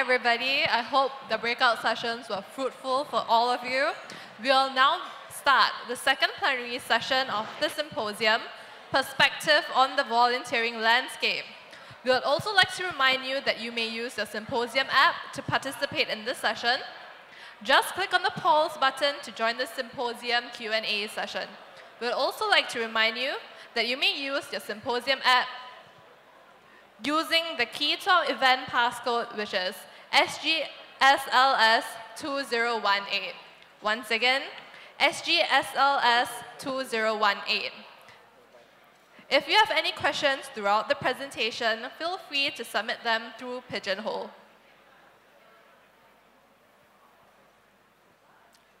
everybody. I hope the breakout sessions were fruitful for all of you. We'll now start the second plenary session of the symposium, Perspective on the Volunteering Landscape. We would also like to remind you that you may use your symposium app to participate in this session. Just click on the pause button to join the symposium Q&A session. We would also like to remind you that you may use your symposium app using the key to our event passcode, which is SGSLS2018. Once again, SGSLS2018. If you have any questions throughout the presentation, feel free to submit them through Pigeonhole.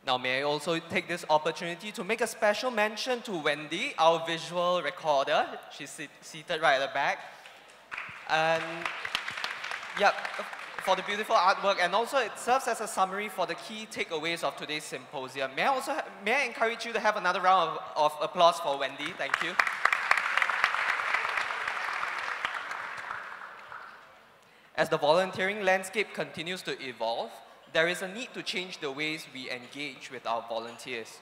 Now, may I also take this opportunity to make a special mention to Wendy, our visual recorder. She's seated right at the back. And, yep, for the beautiful artwork, and also it serves as a summary for the key takeaways of today's symposium. May I also, may I encourage you to have another round of, of applause for Wendy? Thank you. As the volunteering landscape continues to evolve, there is a need to change the ways we engage with our volunteers.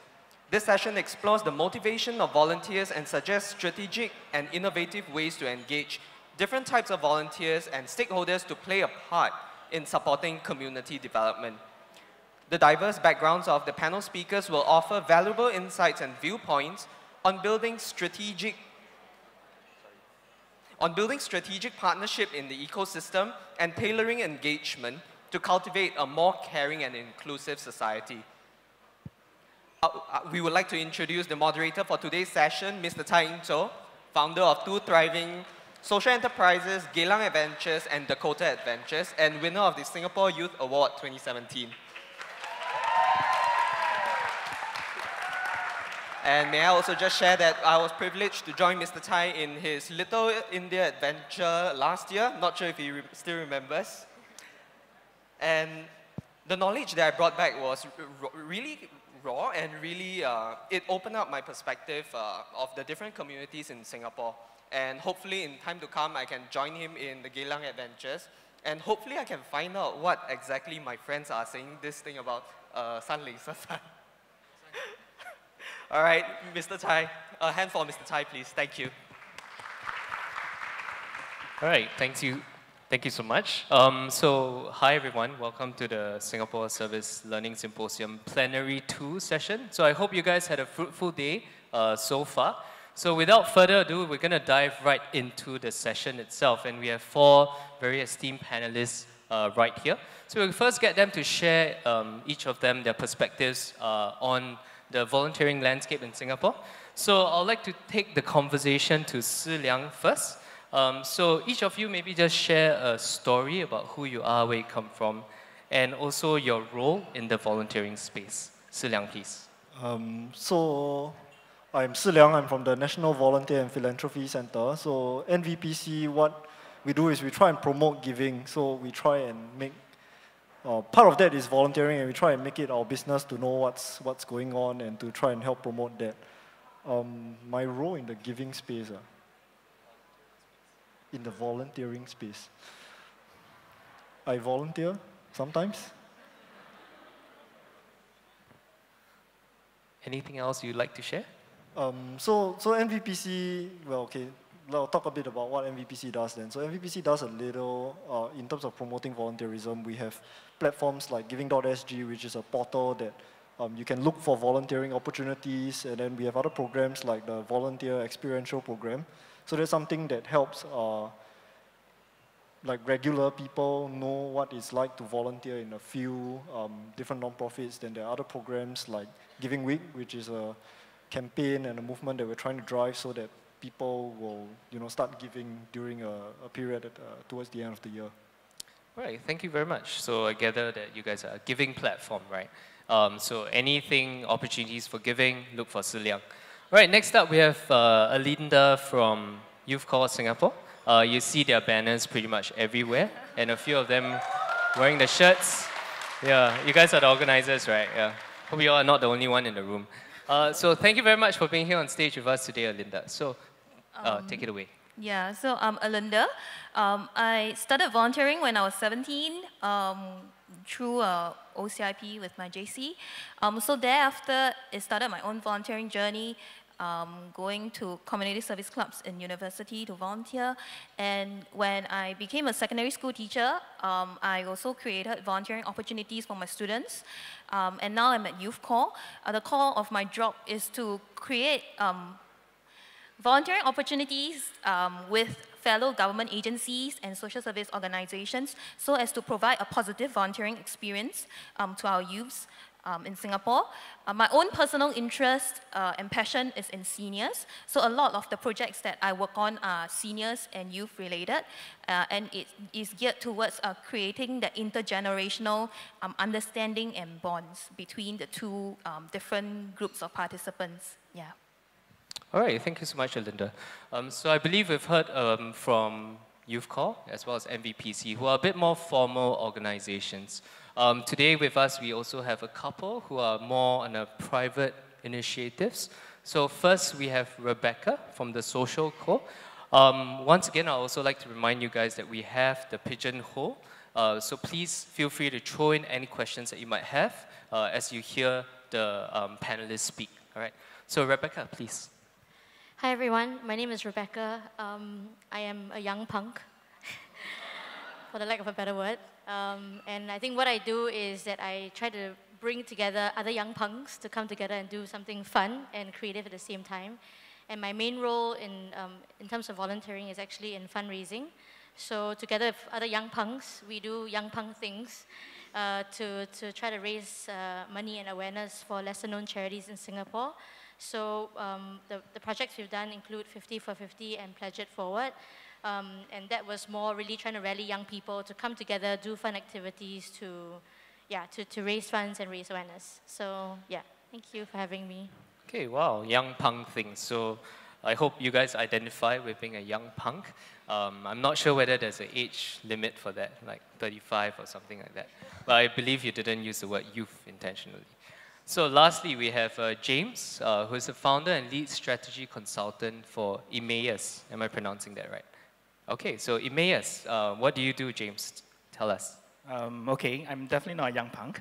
This session explores the motivation of volunteers and suggests strategic and innovative ways to engage different types of volunteers and stakeholders to play a part in supporting community development. The diverse backgrounds of the panel speakers will offer valuable insights and viewpoints on building strategic on building strategic partnership in the ecosystem and tailoring engagement to cultivate a more caring and inclusive society. Uh, uh, we would like to introduce the moderator for today's session, Mr. Cai Yin Zhou, founder of two thriving social enterprises, Geylang Adventures and Dakota Adventures, and winner of the Singapore Youth Award 2017. And may I also just share that I was privileged to join Mr. Cai in his Little India adventure last year. Not sure if he re still remembers. And the knowledge that I brought back was really raw and really, uh, it opened up my perspective uh, of the different communities in Singapore. And hopefully in time to come, I can join him in the Geylang Adventures. And hopefully I can find out what exactly my friends are saying this thing about uh, Sun Laser Sun. All right, Mr. Cai, a hand for Mr. Cai, please. Thank you. All right, thank you. Thank you so much. Um, so, hi everyone. Welcome to the Singapore Service Learning Symposium Plenary 2 session. So I hope you guys had a fruitful day uh, so far. So without further ado, we're going to dive right into the session itself. And we have four very esteemed panelists uh, right here. So we'll first get them to share, um, each of them, their perspectives uh, on the volunteering landscape in Singapore. So I'd like to take the conversation to Si Liang first. Um, so each of you maybe just share a story about who you are, where you come from, and also your role in the volunteering space. Si Liang, please. Um, so I'm Si Liang, I'm from the National Volunteer and Philanthropy Center. So NVPC, what we do is we try and promote giving. So we try and make uh, part of that is volunteering, and we try and make it our business to know what's what's going on and to try and help promote that. Um, my role in the giving space, uh, in the volunteering space, I volunteer sometimes. Anything else you'd like to share? Um, so, so NVPC, well, okay, I'll talk a bit about what NVPC does then. So NVPC does a little, uh, in terms of promoting volunteerism, we have platforms like Giving.sg, which is a portal that um, you can look for volunteering opportunities, and then we have other programs like the Volunteer Experiential Program. So that's something that helps uh, like regular people know what it's like to volunteer in a few um, different nonprofits. Then there are other programs like Giving Week, which is a campaign and a movement that we're trying to drive so that people will you know, start giving during a, a period at, uh, towards the end of the year. Right, thank you very much. So I gather that you guys are a giving platform, right? Um, so anything, opportunities for giving, look for Si Liang. Right, next up we have uh, Erlinda from Youth Corps Singapore. Uh, you see their banners pretty much everywhere, and a few of them wearing the shirts. Yeah, you guys are the organizers, right? Yeah. Hope you all are not the only one in the room. Uh, so thank you very much for being here on stage with us today, Erlinda. So uh, um, take it away. Yeah, so I'm Erlinda. Um, I started volunteering when I was 17 um, through uh, OCIP with my JC. Um, so thereafter, I started my own volunteering journey, um, going to community service clubs in university to volunteer. And when I became a secondary school teacher, um, I also created volunteering opportunities for my students. Um, and now I'm at Youth Corps. Uh, the core of my job is to create um, volunteering opportunities um, with fellow government agencies and social service organizations so as to provide a positive volunteering experience um, to our youths um, in Singapore. Uh, my own personal interest uh, and passion is in seniors, so a lot of the projects that I work on are seniors and youth related, uh, and it is geared towards uh, creating the intergenerational um, understanding and bonds between the two um, different groups of participants. Yeah. All right, thank you so much, Linda. Um, so I believe we've heard um, from Youth Corps as well as NVPC, who are a bit more formal organizations. Um, today with us, we also have a couple who are more on a private initiatives. So first, we have Rebekah from the Social Co. Um, once again, I'd also like to remind you guys that we have the pigeonhole. Uh, so please feel free to throw in any questions that you might have uh, as you hear the um, panelists speak. All right. So Rebekah, please. Hi everyone, my name is Rebekah. Um, I am a young punk, for the lack of a better word. Um, and I think what I do is that I try to bring together other young punks to come together and do something fun and creative at the same time. And my main role in, um, in terms of volunteering is actually in fundraising. So together with other young punks, we do young punk things uh, to, to try to raise uh, money and awareness for lesser known charities in Singapore. So um, the, the projects we've done include 50 for 50 and Pledge It Forward. Um, and that was more really trying to rally young people to come together, do fun activities to, yeah, to, to raise funds and raise awareness. So yeah, thank you for having me. Okay, wow, young punk thing. So I hope you guys identify with being a young punk. Um, I'm not sure whether there's an age limit for that, like 35 or something like that. But I believe you didn't use the word youth intentionally. So lastly, we have uh, James, uh, who is the founder and lead strategy consultant for Emmaus. Am I pronouncing that right? Okay, so Emmaus, uh, what do you do, James? Tell us. Um, okay, I'm definitely not a young punk.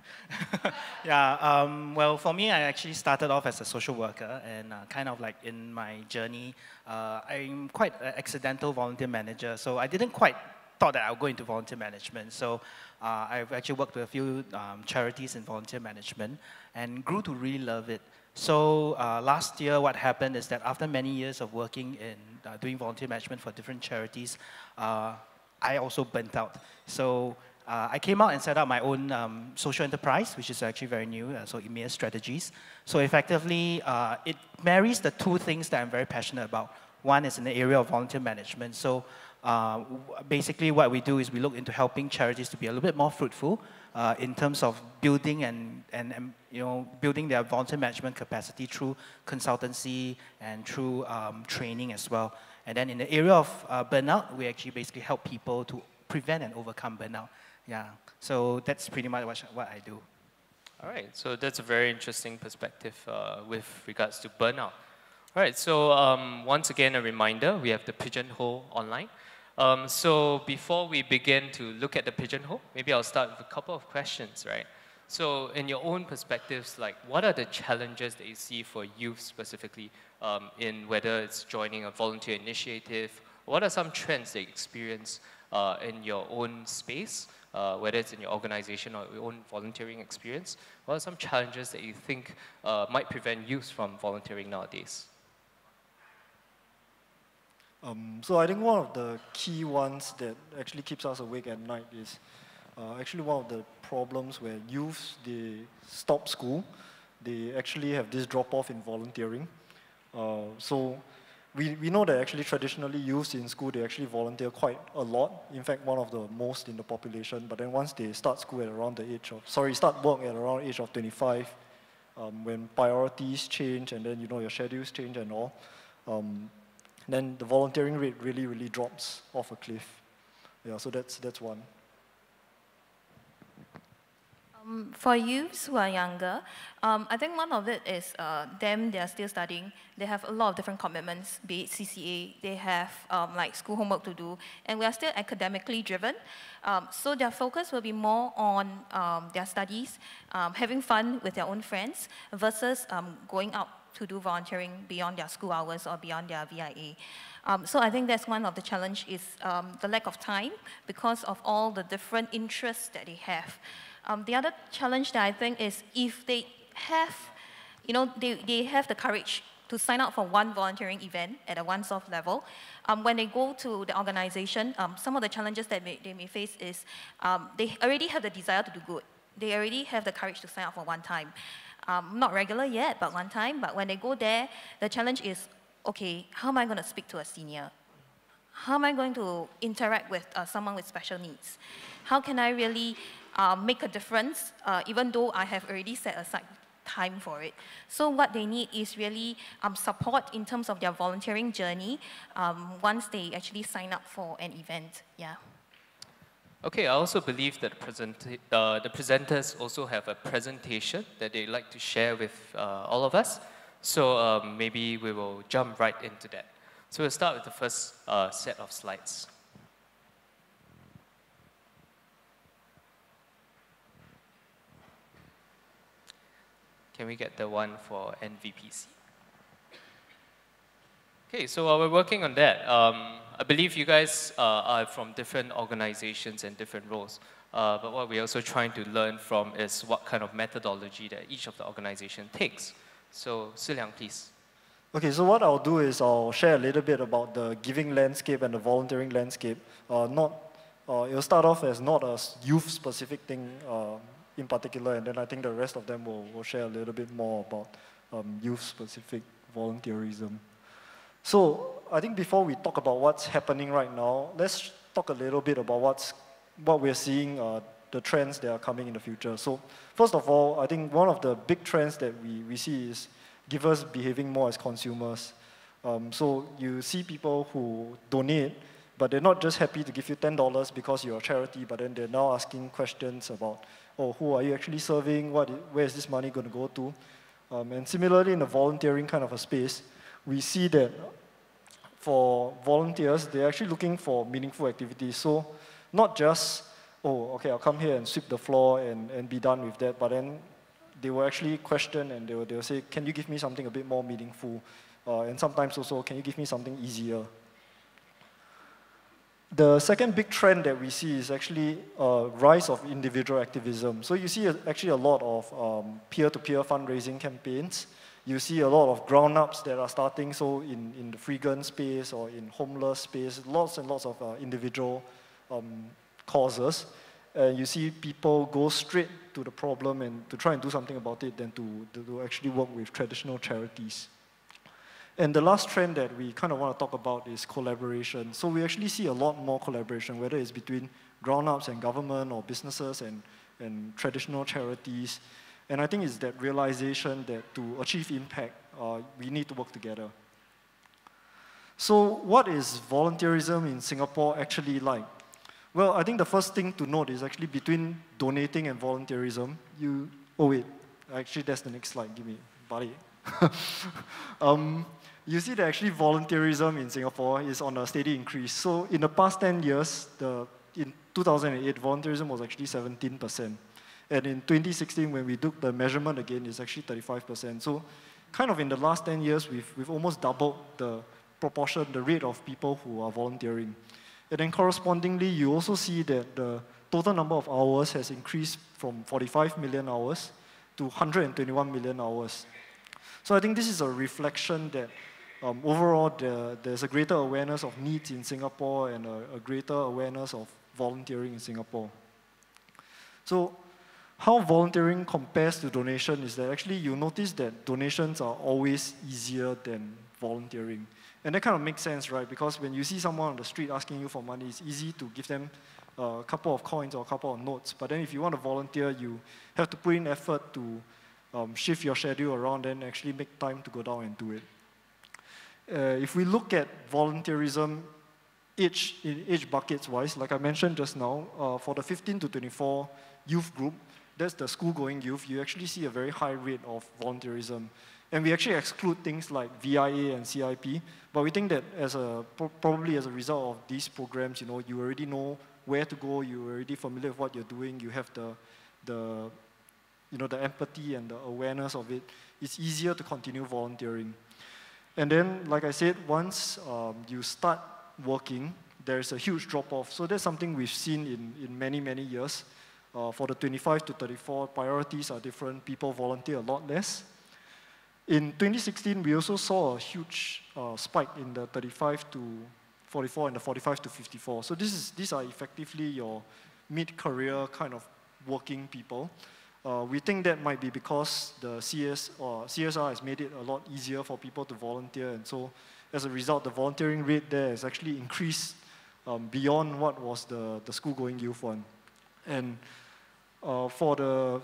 yeah, um, well, for me, I actually started off as a social worker, and uh, kind of like in my journey, uh, I'm quite an accidental volunteer manager, so I didn't quite thought that I would go into volunteer management. So uh, I've actually worked with a few um, charities in volunteer management and grew to really love it. So uh, last year, what happened is that after many years of working in uh, doing volunteer management for different charities, uh, I also burnt out. So uh, I came out and set up my own um, social enterprise, which is actually very new, uh, so Emmaus Strategies. So effectively, it marries the two things that I'm very passionate about. One is in the area of volunteer management. So uh, basically what we do is we look into helping charities to be a little bit more fruitful uh, in terms of building and, and, and, you know, building their volunteer management capacity through consultancy and through um, training as well. And then in the area of uh, burnout, we actually basically help people to prevent and overcome burnout. Yeah, so that's pretty much what, what I do. All right, so that's a very interesting perspective uh, with regards to burnout. All right, so um, once again, a reminder, we have the Pigeonhole online. Um, so before we begin to look at the pigeonhole, maybe I'll start with a couple of questions, right? So in your own perspectives, like what are the challenges that you see for youth specifically um, in whether it's joining a volunteer initiative? What are some trends that you experience uh, in your own space, uh, whether it's in your organization or your own volunteering experience? What are some challenges that you think uh, might prevent youth from volunteering nowadays? Um, so I think one of the key ones that actually keeps us awake at night is uh, actually one of the problems where youths, they stop school, they actually have this drop-off in volunteering. Uh, so we, we know that actually traditionally youths in school, they actually volunteer quite a lot. In fact, one of the most in the population. But then once they start school at around the age of, sorry, start work at around age of 25, um, when priorities change and then, you know, your schedules change and all, um, then the volunteering rate really, really drops off a cliff. Yeah, so that's, that's one. Um, for youths who are younger, um, I think one of it is uh, them, they are still studying. They have a lot of different commitments, be it CCA, they have um, like school homework to do, and we are still academically driven. Um, so their focus will be more on um, their studies, um, having fun with their own friends, versus going out to do volunteering beyond their school hours or beyond their VIA. Um, so I think that's one of the challenge is um, the lack of time because of all the different interests that they have. Um, the other challenge that I think is if they have, you know, they, they have the courage to sign up for one volunteering event at a once-off level. Um, when they go to the organization, um, some of the challenges that may, they may face is um, they already have the desire to do good. They already have the courage to sign up for one time. Um, not regular yet, but one time. But when they go there, the challenge is, okay, how am I going to speak to a senior? How am I going to interact with uh, someone with special needs? How can I really uh, make a difference, uh, even though I have already set aside time for it. So what they need is really um, support in terms of their volunteering journey um, once they actually sign up for an event. Yeah. Okay, I also believe that uh, the presenters also have a presentation that they'd like to share with uh, all of us. So um, maybe we will jump right into that. So we'll start with the first uh, set of slides. Can we get the one for NVPC? Okay, so while we're working on that, um, I believe you guys uh, are from different organizations and different roles. Uh, but what we're also trying to learn from is what kind of methodology that each of the organization takes. So, Si Liang, please. Okay, so what I'll do is I'll share a little bit about the giving landscape and the volunteering landscape. Uh, not, uh, it'll start off as not a youth-specific thing uh, in particular, and then I think the rest of them will, will share a little bit more about um, youth-specific volunteerism. So I think before we talk about what's happening right now, let's talk a little bit about what's, what we're seeing, uh, the trends that are coming in the future. So first of all, I think one of the big trends that we, we see is givers behaving more as consumers. Um, so you see people who donate, but they're not just happy to give you $10 because you're a charity, but then they're now asking questions about oh, who are you actually serving? What, where is this money going to go to? Um, and similarly, in the volunteering kind of a space, we see that for volunteers, they're actually looking for meaningful activities. So not just, oh, okay, I'll come here and sweep the floor and, and be done with that, but then they will actually question and they will, they will say, can you give me something a bit more meaningful? Uh, and sometimes also, can you give me something easier? The second big trend that we see is actually a rise of individual activism. So you see actually a lot of um, peer-to-peer -peer fundraising campaigns. You see a lot of ground-ups that are starting, so in, in the free gun space or in homeless space, lots and lots of uh, individual um, causes. And you see people go straight to the problem and to try and do something about it than to, to actually work with traditional charities. And the last trend that we kind of want to talk about is collaboration. So we actually see a lot more collaboration, whether it's between ground-ups and government or businesses and, and traditional charities. And I think it's that realization that to achieve impact, uh, we need to work together. So what is volunteerism in Singapore actually like? Well, I think the first thing to note is actually between donating and volunteerism, you, oh wait, actually that's the next slide, give me, buddy. um, you see that actually volunteerism in Singapore is on a steady increase. So in the past 10 years, the, in 2008, volunteerism was actually 17%. And in 2016, when we took the measurement again, it's actually 35%. So kind of in the last 10 years, we've, we've almost doubled the proportion, the rate of people who are volunteering. And then correspondingly, you also see that the total number of hours has increased from 45 million hours to 121 million hours. So I think this is a reflection that um, overall the, there's a greater awareness of needs in Singapore and a, a greater awareness of volunteering in Singapore. So how volunteering compares to donation is that actually you notice that donations are always easier than volunteering. And that kind of makes sense, right? Because when you see someone on the street asking you for money, it's easy to give them a couple of coins or a couple of notes. But then if you want to volunteer, you have to put in effort to um, shift your schedule around and actually make time to go down and do it. Uh, if we look at volunteerism, age, in age buckets wise, like I mentioned just now, uh, for the 15 to 24 youth group, that's the school-going youth, you actually see a very high rate of volunteerism. And we actually exclude things like VIA and CIP, but we think that as a, probably as a result of these programs, you know, you already know where to go, you're already familiar with what you're doing, you have the, the, you know, the empathy and the awareness of it, it's easier to continue volunteering. And then, like I said, once um, you start working, there's a huge drop-off. So that's something we've seen in, in many, many years. Uh, for the 25 to 34, priorities are different. People volunteer a lot less. In 2016, we also saw a huge uh, spike in the 35 to 44 and the 45 to 54. So this is, these are effectively your mid-career kind of working people. Uh, we think that might be because the CS or CSR has made it a lot easier for people to volunteer, and so as a result, the volunteering rate there has actually increased um, beyond what was the, the school-going youth one. And uh, for the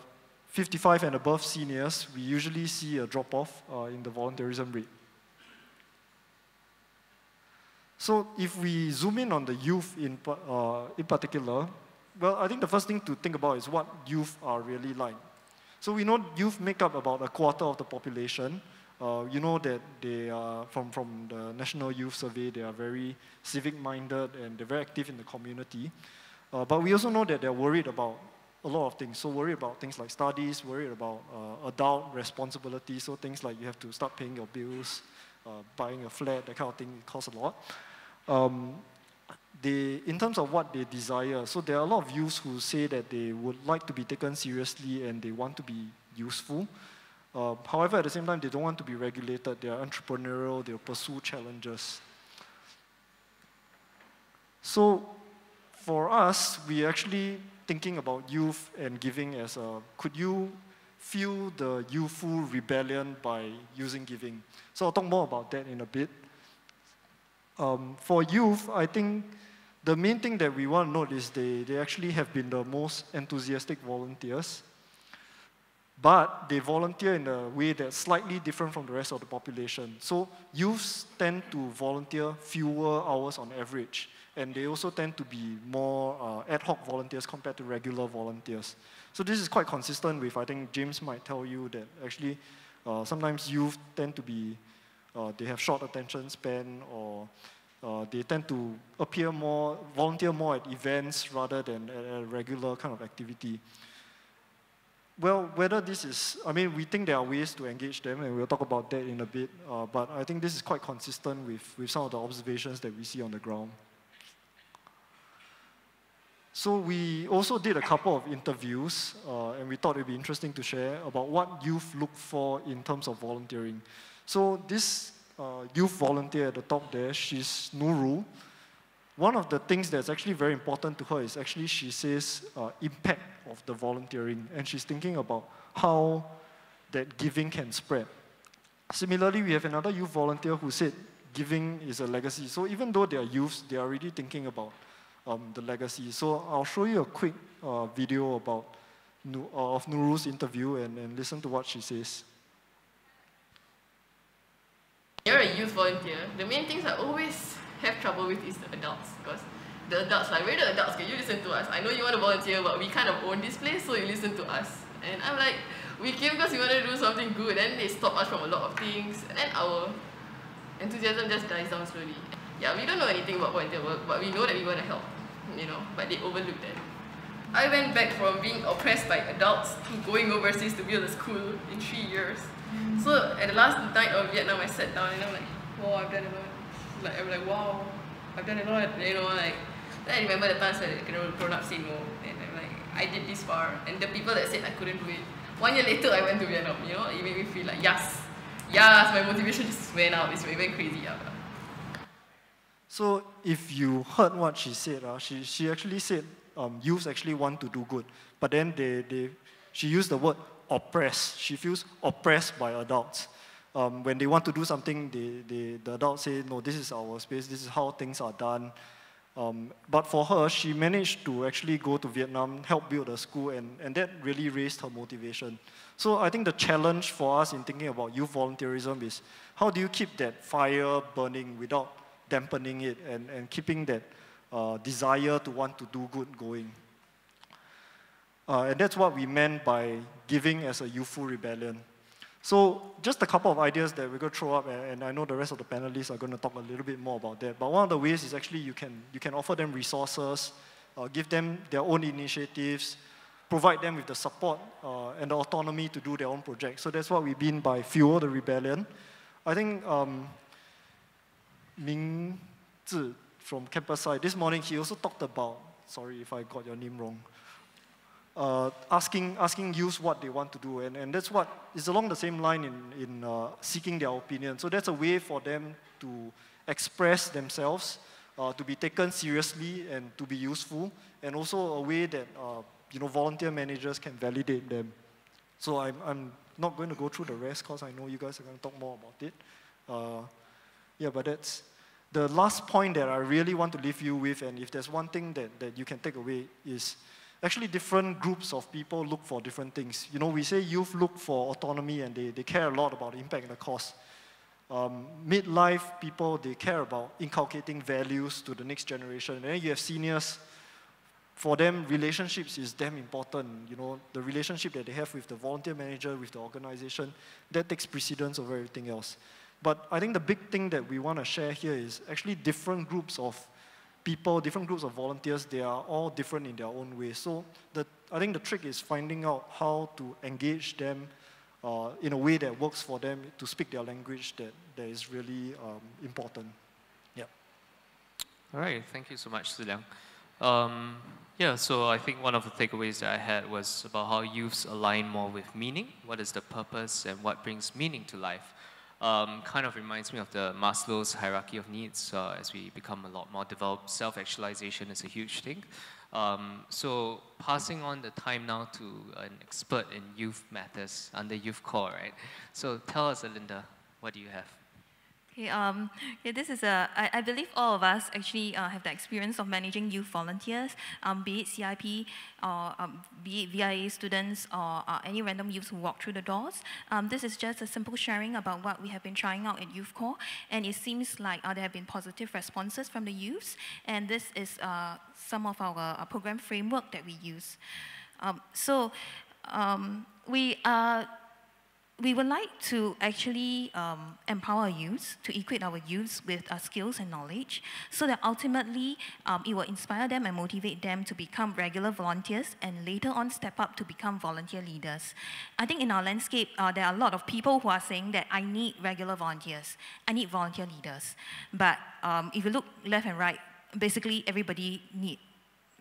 55 and above seniors, we usually see a drop-off uh, in the volunteerism rate. So if we zoom in on the youth in, uh, in particular, well, I think the first thing to think about is what youth are really like. So we know youth make up about a quarter of the population. Uh, you know that they are, from, from the National Youth Survey, they are very civic-minded and they're very active in the community. Uh, but we also know that they're worried about a lot of things. So worried about things like studies, worried about uh, adult responsibilities, so things like you have to start paying your bills, uh, buying a flat, that kind of thing, it costs a lot. Um, they, in terms of what they desire, so there are a lot of youths who say that they would like to be taken seriously and they want to be useful. Uh, however, at the same time, they don't want to be regulated. They are entrepreneurial, they'll pursue challenges. So for us, we actually thinking about youth and giving as a, could you feel the youthful rebellion by using giving? So I'll talk more about that in a bit. Um, for youth, I think the main thing that we want to note is they, they actually have been the most enthusiastic volunteers, but they volunteer in a way that's slightly different from the rest of the population. So youths tend to volunteer fewer hours on average, and they also tend to be more uh, ad hoc volunteers compared to regular volunteers. So this is quite consistent with, I think James might tell you that actually uh, sometimes youth tend to be, uh, they have short attention span or uh, they tend to appear more, volunteer more at events rather than a regular kind of activity. Well, whether this is, I mean, we think there are ways to engage them, and we'll talk about that in a bit, uh, but I think this is quite consistent with, with some of the observations that we see on the ground. So we also did a couple of interviews, uh, and we thought it would be interesting to share about what youth look for in terms of volunteering. So this uh, youth volunteer at the top there, she's Nurul. One of the things that's actually very important to her is actually she says uh, impact of the volunteering, and she's thinking about how that giving can spread. Similarly, we have another youth volunteer who said giving is a legacy. So even though they are youths, they are already thinking about um, the legacy. So I'll show you a quick uh, video about uh, of Nurul's interview and, and listen to what she says. You're a youth volunteer. The main things I always have trouble with is the adults because the adults like where the adults can you listen to us? I know you want to volunteer, but we kind of own this place, so you listen to us. And I'm like, we came because we want to do something good, and they stop us from a lot of things, and then our enthusiasm just dies down slowly. Yeah, we don't know anything about volunteer work, but we know that we want to help, you know, but they overlook that. I went back from being oppressed by adults to going overseas to build a school in three years. So at the last night of Vietnam, I sat down and I'm like, wow, I've done a lot. Like I'm like, wow, I've done a lot. You know, like then I remember the times where you know, grown up say no, and I'm like, I did this far, and the people that said I couldn't do it. One year later, I went to Vietnam. You know, it made me feel like yes, yes, my motivation just went up. It's very crazy. Yeah. So if you heard what she said, uh, she, she actually said um, youths actually want to do good, but then they, they, she used the word oppressed. She feels oppressed by adults. Um, when they want to do something, they, they, the adults say, no, this is our space, this is how things are done. Um, but for her, she managed to actually go to Vietnam, help build a school, and, and that really raised her motivation. So I think the challenge for us in thinking about youth volunteerism is how do you keep that fire burning without dampening it and, and keeping that uh, desire to want to do good going. Uh, and that's what we meant by giving as a youthful rebellion. So just a couple of ideas that we're going to throw up, and I know the rest of the panelists are going to talk a little bit more about that. But one of the ways is actually you can, you can offer them resources, uh, give them their own initiatives, provide them with the support uh, and the autonomy to do their own projects. So that's what we mean by fuel the rebellion. I think um, Ming Zhi from campus side, this morning he also talked about, sorry if I got your name wrong, uh, asking, asking youth what they want to do. And, and that's what is along the same line in, in uh, seeking their opinion. So that's a way for them to express themselves, uh, to be taken seriously and to be useful, and also a way that uh, you know, volunteer managers can validate them. So I'm, I'm not going to go through the rest because I know you guys are going to talk more about it. Uh, yeah, but that's the last point that I really want to leave you with, and if there's one thing that, that you can take away is actually different groups of people look for different things. You know, we say youth look for autonomy and they, they care a lot about the impact and the cost. Um, midlife people, they care about inculcating values to the next generation. And then you have seniors, for them, relationships is damn important. You know, the relationship that they have with the volunteer manager, with the organization, that takes precedence over everything else. But I think the big thing that we want to share here is actually different groups of people, different groups of volunteers, they are all different in their own way. So the, I think the trick is finding out how to engage them uh, in a way that works for them to speak their language that, that is really um, important. Yeah. All right, thank you so much, Liang. Um, yeah, so I think one of the takeaways that I had was about how youths align more with meaning. What is the purpose and what brings meaning to life? Um, kind of reminds me of the Maslow's hierarchy of needs uh, as we become a lot more developed. Self-actualization is a huge thing. Um, so passing on the time now to an expert in youth matters under Youth Corps, right? So tell us, Erlinda, what do you have? Okay, um, yeah, this is a, I, I believe all of us actually uh, have the experience of managing youth volunteers, um, be it CIP or um, be it VIA students or uh, any random youths who walk through the doors. Um, this is just a simple sharing about what we have been trying out at Youth Corps, and it seems like uh, there have been positive responses from the youths, and this is uh, some of our uh, program framework that we use. Um, so um, we are we would like to actually um, empower our youth, to equip our youth with uh, skills and knowledge, so that ultimately um, it will inspire them and motivate them to become regular volunteers and later on step up to become volunteer leaders. I think in our landscape, uh, there are a lot of people who are saying that I need regular volunteers, I need volunteer leaders. But um, if you look left and right, basically everybody need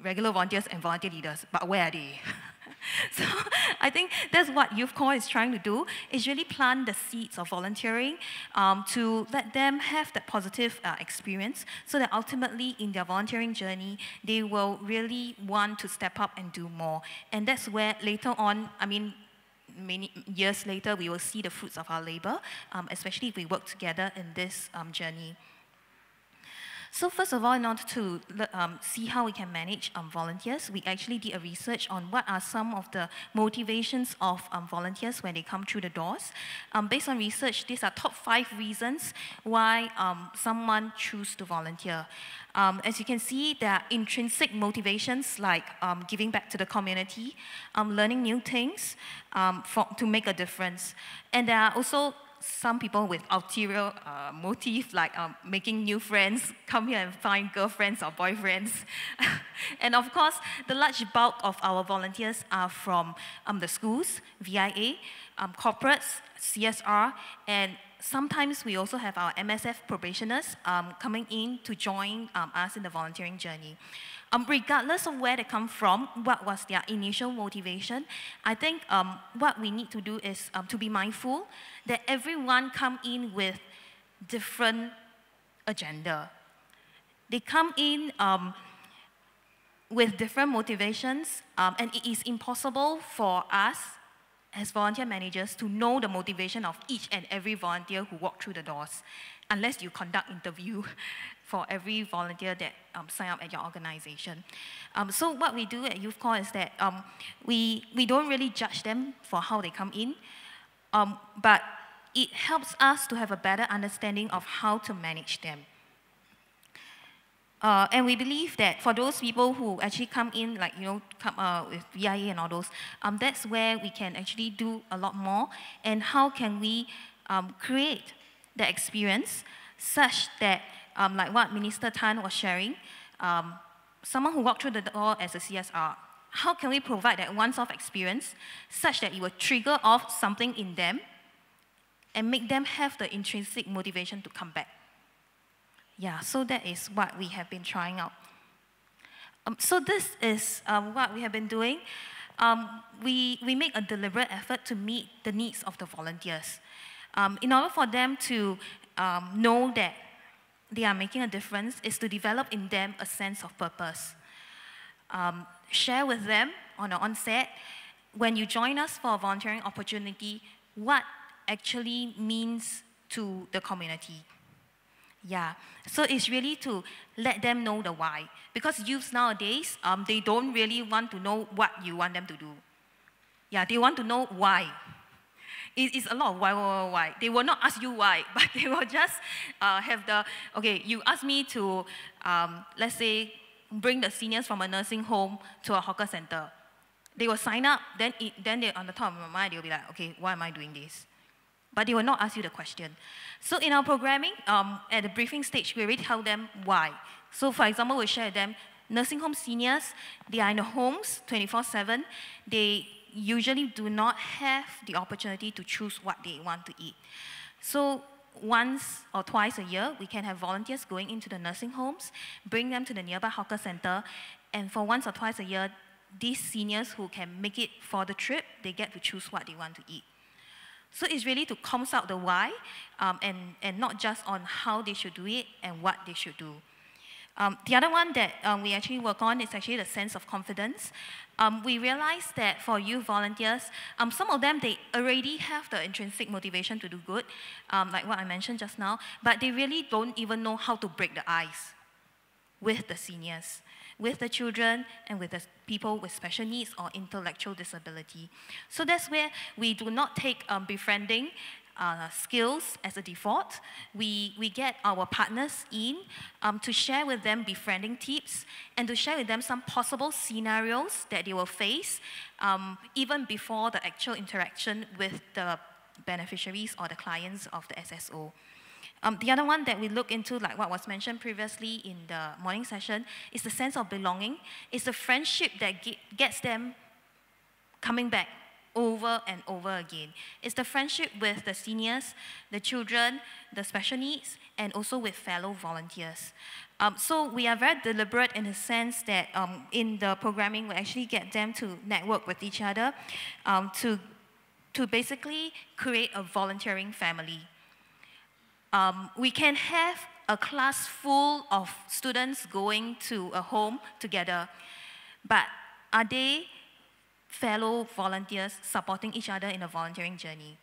regular volunteers and volunteer leaders, but where are they? so I think that's what Youth Corps is trying to do, is really plant the seeds of volunteering um, to let them have that positive uh, experience so that ultimately in their volunteering journey, they will really want to step up and do more. And that's where later on, I mean, many years later, we will see the fruits of our labor, um, especially if we work together in this um, journey. So first of all, in order to um, see how we can manage um, volunteers, we actually did a research on what are some of the motivations of um, volunteers when they come through the doors. Um, based on research, these are top five reasons why um, someone choose to volunteer. Um, as you can see, there are intrinsic motivations like giving back to the community, learning new things for, to make a difference. And there are also some people with ulterior uh, motive, like um, making new friends, come here and find girlfriends or boyfriends. and of course, the large bulk of our volunteers are from um, the schools, VIA, um, corporates, CSR, and sometimes we also have our MSF probationers um, coming in to join um, us in the volunteering journey. Um, regardless of where they come from, what was their initial motivation, I think um, what we need to do is um, to be mindful that everyone come in with different agenda. They come in um, with different motivations, um, and it is impossible for us as volunteer managers to know the motivation of each and every volunteer who walk through the doors unless you conduct interview for every volunteer that um, sign up at your organization. Um, so what we do at Youth Corps is that um, we, we don't really judge them for how they come in, um, but it helps us to have a better understanding of how to manage them. Uh, and we believe that for those people who actually come in, like, you know, come uh, with VIA and all those, um, that's where we can actually do a lot more. And how can we um, create the experience such that, um, like what Minister Tan was sharing, um, someone who walked through the door as a CSR, how can we provide that once-off experience such that it will trigger off something in them and make them have the intrinsic motivation to come back? Yeah, so that is what we have been trying out. Um, so this is um, what we have been doing. Um, we, we make a deliberate effort to meet the needs of the volunteers. Um, in order for them to um, know that they are making a difference is to develop in them a sense of purpose. Um, share with them on the onset, when you join us for a volunteering opportunity, what actually means to the community. Yeah, so it's really to let them know the why. Because youths nowadays, um, they don't really want to know what you want them to do. Yeah, they want to know why. It, it's a lot of why, why, why, why. They will not ask you why, but they will just uh, have the, okay, you ask me to, um, let's say, bring the seniors from a nursing home to a hawker center. They will sign up, then, it, then they, on the top of my mind, they'll be like, okay, why am I doing this? but they will not ask you the question. So in our programming, um, at the briefing stage, we already tell them why. So for example, we share them, nursing home seniors, they are in the homes 24-7. They usually do not have the opportunity to choose what they want to eat. So once or twice a year, we can have volunteers going into the nursing homes, bring them to the nearby hawker center, and for once or twice a year, these seniors who can make it for the trip, they get to choose what they want to eat. So it's really to comms out the why um, and, and not just on how they should do it and what they should do. Um, the other one that um, we actually work on is actually the sense of confidence. Um, we realize that for youth volunteers, um, some of them, they already have the intrinsic motivation to do good, um, like what I mentioned just now, but they really don't even know how to break the ice with the seniors with the children and with the people with special needs or intellectual disability. So that's where we do not take um, befriending uh, skills as a default. We, we get our partners in um, to share with them befriending tips and to share with them some possible scenarios that they will face um, even before the actual interaction with the beneficiaries or the clients of the SSO. Um, the other one that we look into, like what was mentioned previously in the morning session, is the sense of belonging. It's the friendship that ge gets them coming back over and over again. It's the friendship with the seniors, the children, the special needs, and also with fellow volunteers. Um, so we are very deliberate in the sense that um, in the programming, we actually get them to network with each other um, to, to basically create a volunteering family. Um, we can have a class full of students going to a home together, but are they fellow volunteers supporting each other in a volunteering journey?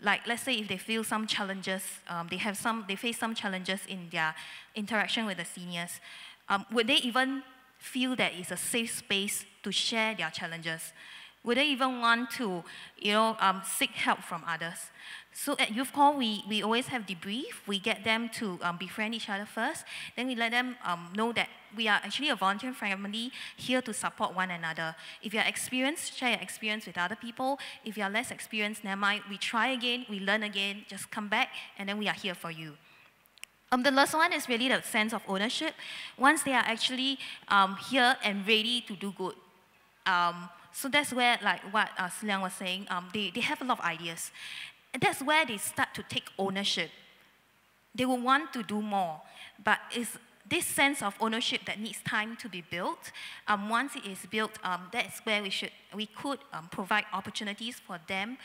Like, let's say if they feel some challenges, um, they have some, they face some challenges in their interaction with the seniors, um, would they even feel that it's a safe space to share their challenges? Would they even want to, you know, um, seek help from others? So at Youth Corps, we, we always have debrief. We get them to um, befriend each other first. Then we let them um, know that we are actually a volunteer family here to support one another. If you're experienced, share your experience with other people. If you're less experienced, never mind. We try again, we learn again, just come back, and then we are here for you. Um, the last one is really the sense of ownership. Once they are actually um, here and ready to do good, um, so that's where, like what uh, was saying, um, they, they have a lot of ideas. That's where they start to take ownership. They will want to do more, but it's this sense of ownership that needs time to be built. Um, once it is built, um, that's where we should, we could um, provide opportunities for them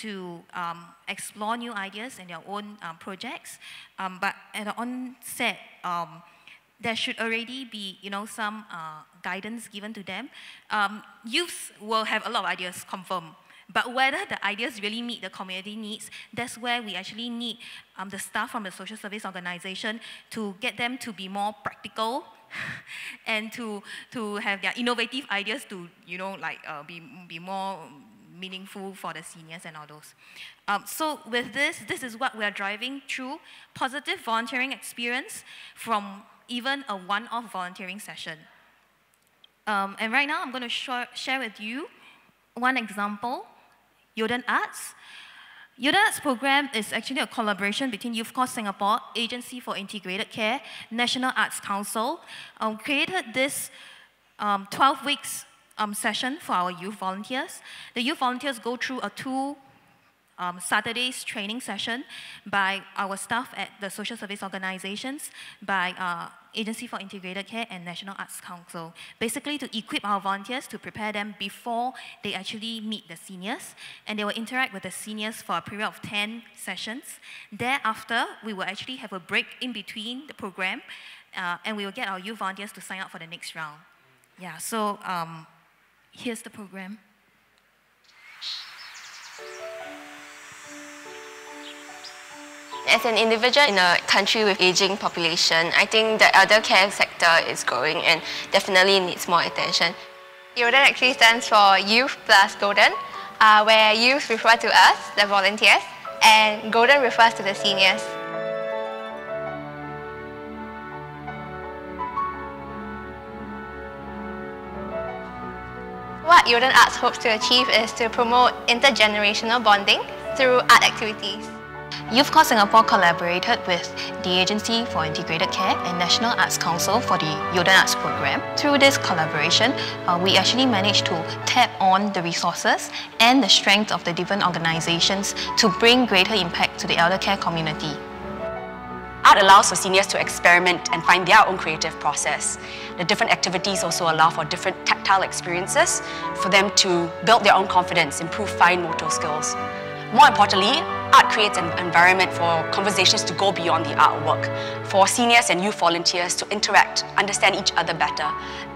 to um, explore new ideas in their own um, projects. Um, but at the onset, there should already be, you know, some uh, guidance given to them. youths will have a lot of ideas, confirmed. But whether the ideas really meet the community needs, that's where we actually need um, the staff from the social service organization to get them to be more practical and to, to have their innovative ideas to, you know, like uh, be, be more meaningful for the seniors and all those. Um, so with this, this is what we're driving through positive volunteering experience from even a one-off volunteering session. Um, and right now, I'm going to share with you one example, Yodan Arts. Yodan Arts program is actually a collaboration between Youth Corps Singapore, Agency for Integrated Care, National Arts Council, um, created this um, 12 weeks um, session for our youth volunteers. The youth volunteers go through a two um, Saturday's training session by our staff at the social service organizations, by uh, Agency for Integrated Care and National Arts Council, basically to equip our volunteers to prepare them before they actually meet the seniors, and they will interact with the seniors for a period of 10 sessions. Thereafter, we will actually have a break in between the program, uh, and we will get our youth volunteers to sign up for the next round. Yeah, so um, here's the program. As an individual in a country with aging population, I think the elder care sector is growing and definitely needs more attention. Yodan actually stands for Youth plus Golden, uh, where youth refer to us, the volunteers, and Golden refers to the seniors. What Yodan Arts hopes to achieve is to promote intergenerational bonding through art activities. Youth Corps Singapore collaborated with the Agency for Integrated Care and National Arts Council for the Yodan Arts program. Through this collaboration, uh, we actually managed to tap on the resources and the strength of the different organizations to bring greater impact to the elder care community. Art allows for seniors to experiment and find their own creative process. The different activities also allow for different tactile experiences for them to build their own confidence, improve fine motor skills. More importantly, art creates an environment for conversations to go beyond the artwork, for seniors and youth volunteers to interact, understand each other better,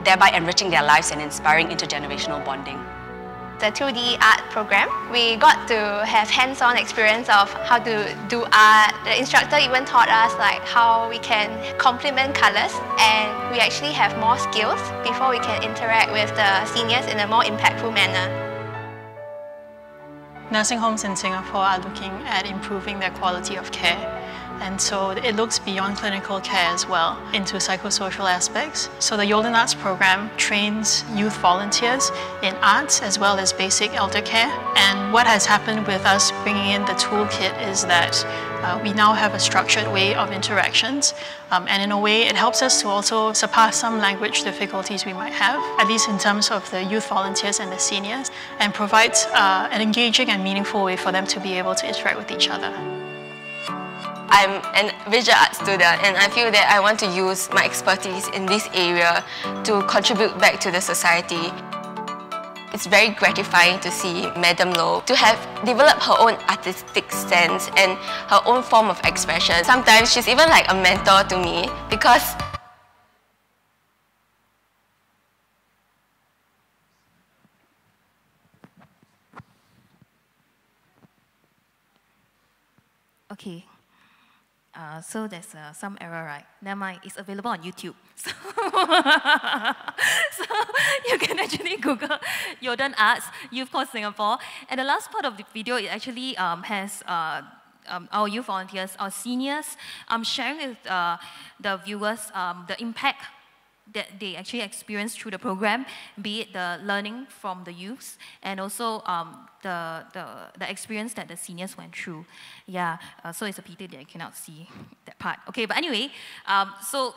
thereby enriching their lives and inspiring intergenerational bonding. The 2D art program, we got to have hands-on experience of how to do art. The instructor even taught us like how we can complement colors and we actually have more skills before we can interact with the seniors in a more impactful manner. Nursing homes in Singapore are looking at improving their quality of care. And so it looks beyond clinical care as well into psychosocial aspects. So the Yodan Arts program trains youth volunteers in arts as well as basic elder care. And what has happened with us bringing in the toolkit is that uh, we now have a structured way of interactions. Um, and in a way, it helps us to also surpass some language difficulties we might have, at least in terms of the youth volunteers and the seniors, and provides uh, an engaging and meaningful way for them to be able to interact with each other. I'm an visual art student and I feel that I want to use my expertise in this area to contribute back to the society. It's very gratifying to see Madam Low to have developed her own artistic sense and her own form of expression. Sometimes she's even like a mentor to me because Okay. Uh, so there's uh, some error, right? Never mind, it's available on YouTube. So, so you can actually Google Yodan Arts, Youth Corps Singapore. And the last part of the video, it actually um, has uh, um, our youth volunteers, our seniors, um, sharing with uh, the viewers um, the impact that they actually experience through the program, be it the learning from the youths and also um, the, the, the experience that the seniors went through. Yeah, uh, so it's a pity that I cannot see that part. Okay, but anyway, um, so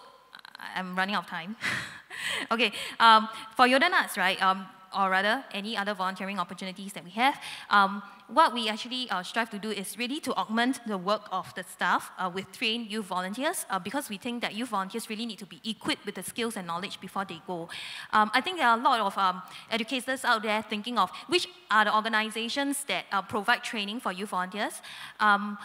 I'm running out of time. okay, um, for Yodan Arts, right, um, or rather any other volunteering opportunities that we have, um, what we actually uh, strive to do is really to augment the work of the staff uh, with trained youth volunteers uh, because we think that youth volunteers really need to be equipped with the skills and knowledge before they go. Um, I think there are a lot of um, educators out there thinking of which are the organizations that uh, provide training for youth volunteers. Um,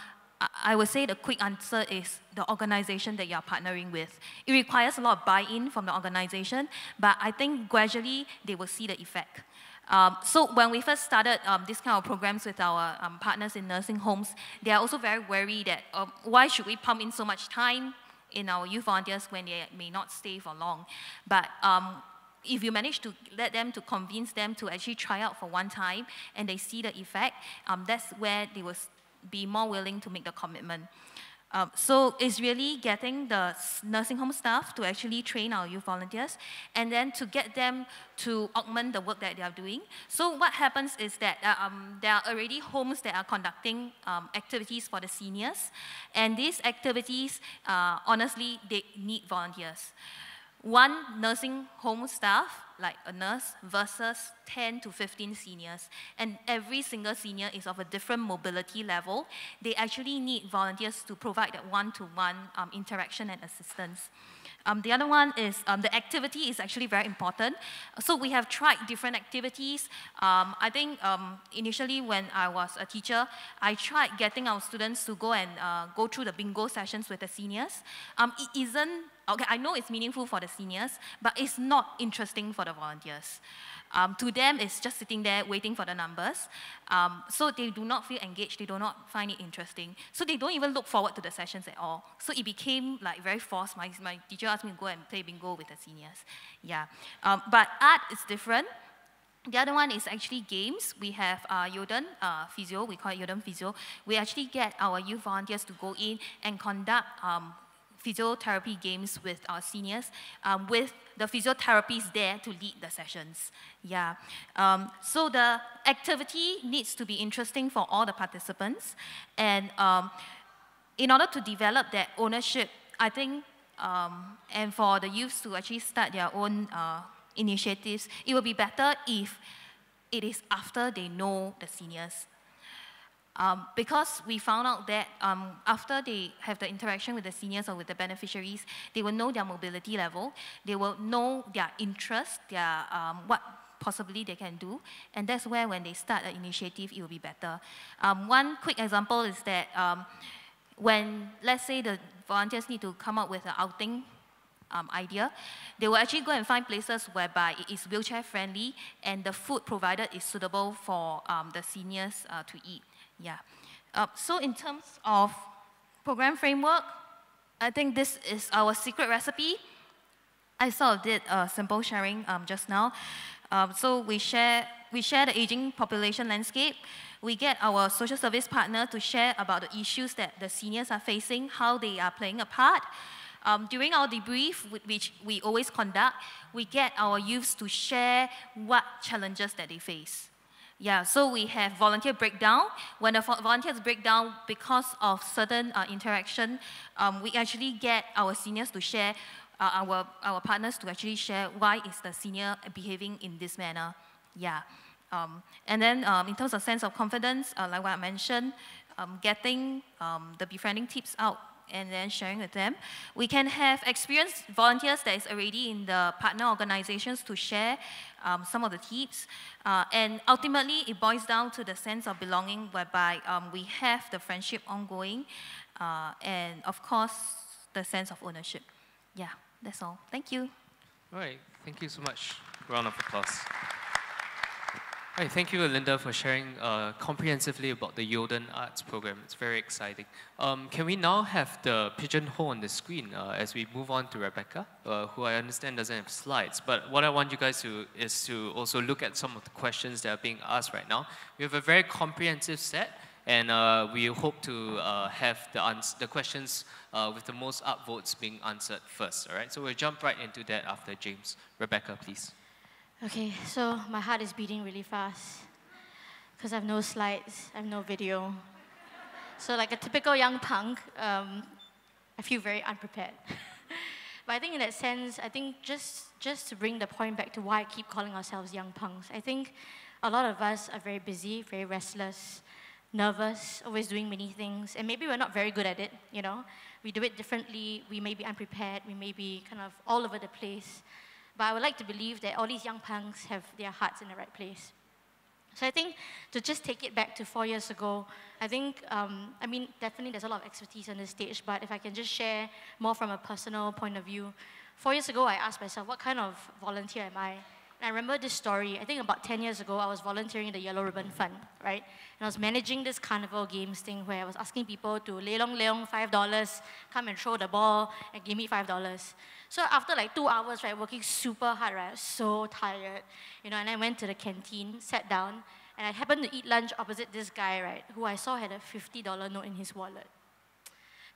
I would say the quick answer is the organization that you're partnering with. It requires a lot of buy-in from the organization, but I think gradually they will see the effect. Um, so when we first started um, this kind of programs with our um, partners in nursing homes, they are also very worried that um, why should we pump in so much time in our youth volunteers when they may not stay for long. But um, if you manage to let them to convince them to actually try out for one time and they see the effect, um, that's where they will be more willing to make the commitment. Um, so it's really getting the nursing home staff to actually train our youth volunteers and then to get them to augment the work that they are doing. So what happens is that uh, um, there are already homes that are conducting um, activities for the seniors and these activities, uh, honestly, they need volunteers one nursing home staff, like a nurse, versus 10 to 15 seniors. And every single senior is of a different mobility level. They actually need volunteers to provide that one-to-one -one, um, interaction and assistance. Um, the other one is um, the activity is actually very important. So we have tried different activities. Um, I think um, initially when I was a teacher, I tried getting our students to go and uh, go through the bingo sessions with the seniors. Um, it isn't okay, I know it's meaningful for the seniors, but it's not interesting for the volunteers. Um, to them, it's just sitting there waiting for the numbers. Um, so they do not feel engaged, they do not find it interesting. So they don't even look forward to the sessions at all. So it became like very forced. My, my teacher asked me to go and play bingo with the seniors. Yeah. Um, but art is different. The other one is actually games. We have uh, Yoden uh, Physio, we call it Yoden Physio. We actually get our youth volunteers to go in and conduct um, physiotherapy games with our seniors, um, with the physiotherapists there to lead the sessions. Yeah. Um, so the activity needs to be interesting for all the participants. And um, in order to develop that ownership, I think, um, and for the youths to actually start their own uh, initiatives, it will be better if it is after they know the seniors. Um, because we found out that um, after they have the interaction with the seniors or with the beneficiaries, they will know their mobility level, they will know their interest, their, um, what possibly they can do, and that's where when they start an initiative, it will be better. Um, one quick example is that um, when, let's say the volunteers need to come up with an outing um, idea, they will actually go and find places whereby it is wheelchair friendly and the food provided is suitable for um, the seniors uh, to eat. Yeah. Uh, so in terms of program framework, I think this is our secret recipe. I sort of did a simple sharing um, just now. Um, so we share, we share the aging population landscape. We get our social service partner to share about the issues that the seniors are facing, how they are playing a part. Um, during our debrief, which we always conduct, we get our youths to share what challenges that they face. Yeah, so we have volunteer breakdown. When the volunteers break down because of certain uh, interaction, um, we actually get our seniors to share, uh, our, our partners to actually share why is the senior behaving in this manner. Yeah. Um, and then um, in terms of sense of confidence, uh, like what I mentioned, um, getting um, the befriending tips out and then sharing with them. We can have experienced volunteers that is already in the partner organizations to share um, some of the tips. Uh, and ultimately, it boils down to the sense of belonging whereby um, we have the friendship ongoing uh, and, of course, the sense of ownership. Yeah, that's all. Thank you. All right, thank you so much. Round of applause. Right, thank you, Linda, for sharing uh, comprehensively about the Yoden Arts program. It's very exciting. Um, can we now have the pigeonhole on the screen uh, as we move on to Rebekah, uh, who I understand doesn't have slides. But what I want you guys to is to also look at some of the questions that are being asked right now. We have a very comprehensive set, and uh, we hope to uh, have the, the questions uh, with the most upvotes being answered first. All right, so we'll jump right into that after James. Rebekah, please. Okay, so my heart is beating really fast because I have no slides, I have no video. So like a typical young punk, um, I feel very unprepared. but I think in that sense, I think just, just to bring the point back to why I keep calling ourselves young punks, I think a lot of us are very busy, very restless, nervous, always doing many things, and maybe we're not very good at it, you know? We do it differently, we may be unprepared, we may be kind of all over the place. But I would like to believe that all these young punks have their hearts in the right place. So I think to just take it back to four years ago, I think, um, I mean, definitely there's a lot of expertise on this stage, but if I can just share more from a personal point of view. Four years ago, I asked myself, what kind of volunteer am I? And I remember this story, I think about 10 years ago, I was volunteering in the Yellow Ribbon Fund, right? And I was managing this carnival games thing where I was asking people to leong leong $5, come and throw the ball, and give me $5. So after like two hours, right, working super hard, right, I was so tired, you know, and I went to the canteen, sat down, and I happened to eat lunch opposite this guy, right, who I saw had a $50 note in his wallet.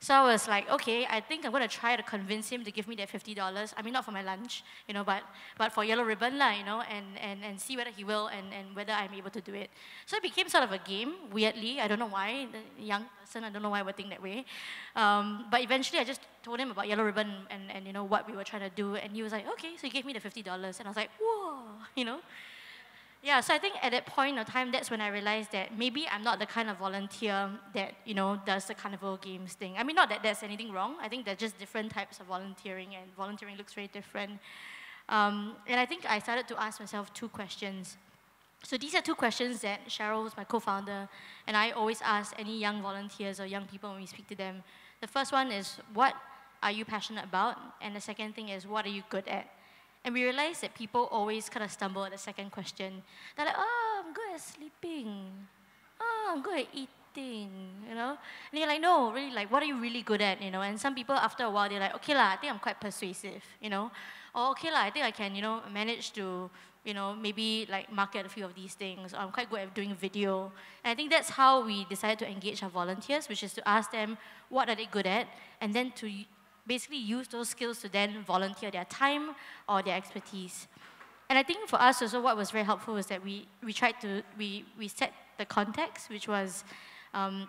So I was like, okay, I think I'm going to try to convince him to give me that $50. I mean, not for my lunch, you know, but, but for Yellow Ribbon, lah, you know, and, and, and see whether he will and, and whether I'm able to do it. So it became sort of a game, weirdly. I don't know why. The young person, I don't know why we're thinking that way. Um, but eventually I just told him about Yellow Ribbon and, and, you know, what we were trying to do. And he was like, okay. So he gave me the $50. And I was like, whoa, you know. Yeah, so I think at that point of time, that's when I realized that maybe I'm not the kind of volunteer that, you know, does the carnival games thing. I mean, not that there's anything wrong. I think there's just different types of volunteering, and volunteering looks very different. Um, and I think I started to ask myself two questions. So these are two questions that Cheryl, who's my co-founder, and I always ask any young volunteers or young people when we speak to them. The first one is, what are you passionate about? And the second thing is, what are you good at? And we realized that people always kind of stumble at the second question. They're like, oh, I'm good at sleeping. Oh, I'm good at eating, you know? And you're like, no, really, like, what are you really good at, you know? And some people, after a while, they're like, okay lah, I think I'm quite persuasive, you know? Or, okay lah, I think I can, you know, manage to, you know, maybe like market a few of these things. Or I'm quite good at doing video. And I think that's how we decided to engage our volunteers, which is to ask them, what are they good at? And then to basically use those skills to then volunteer their time or their expertise. And I think for us also what was very helpful was that we, we tried to, we, we set the context, which was, um,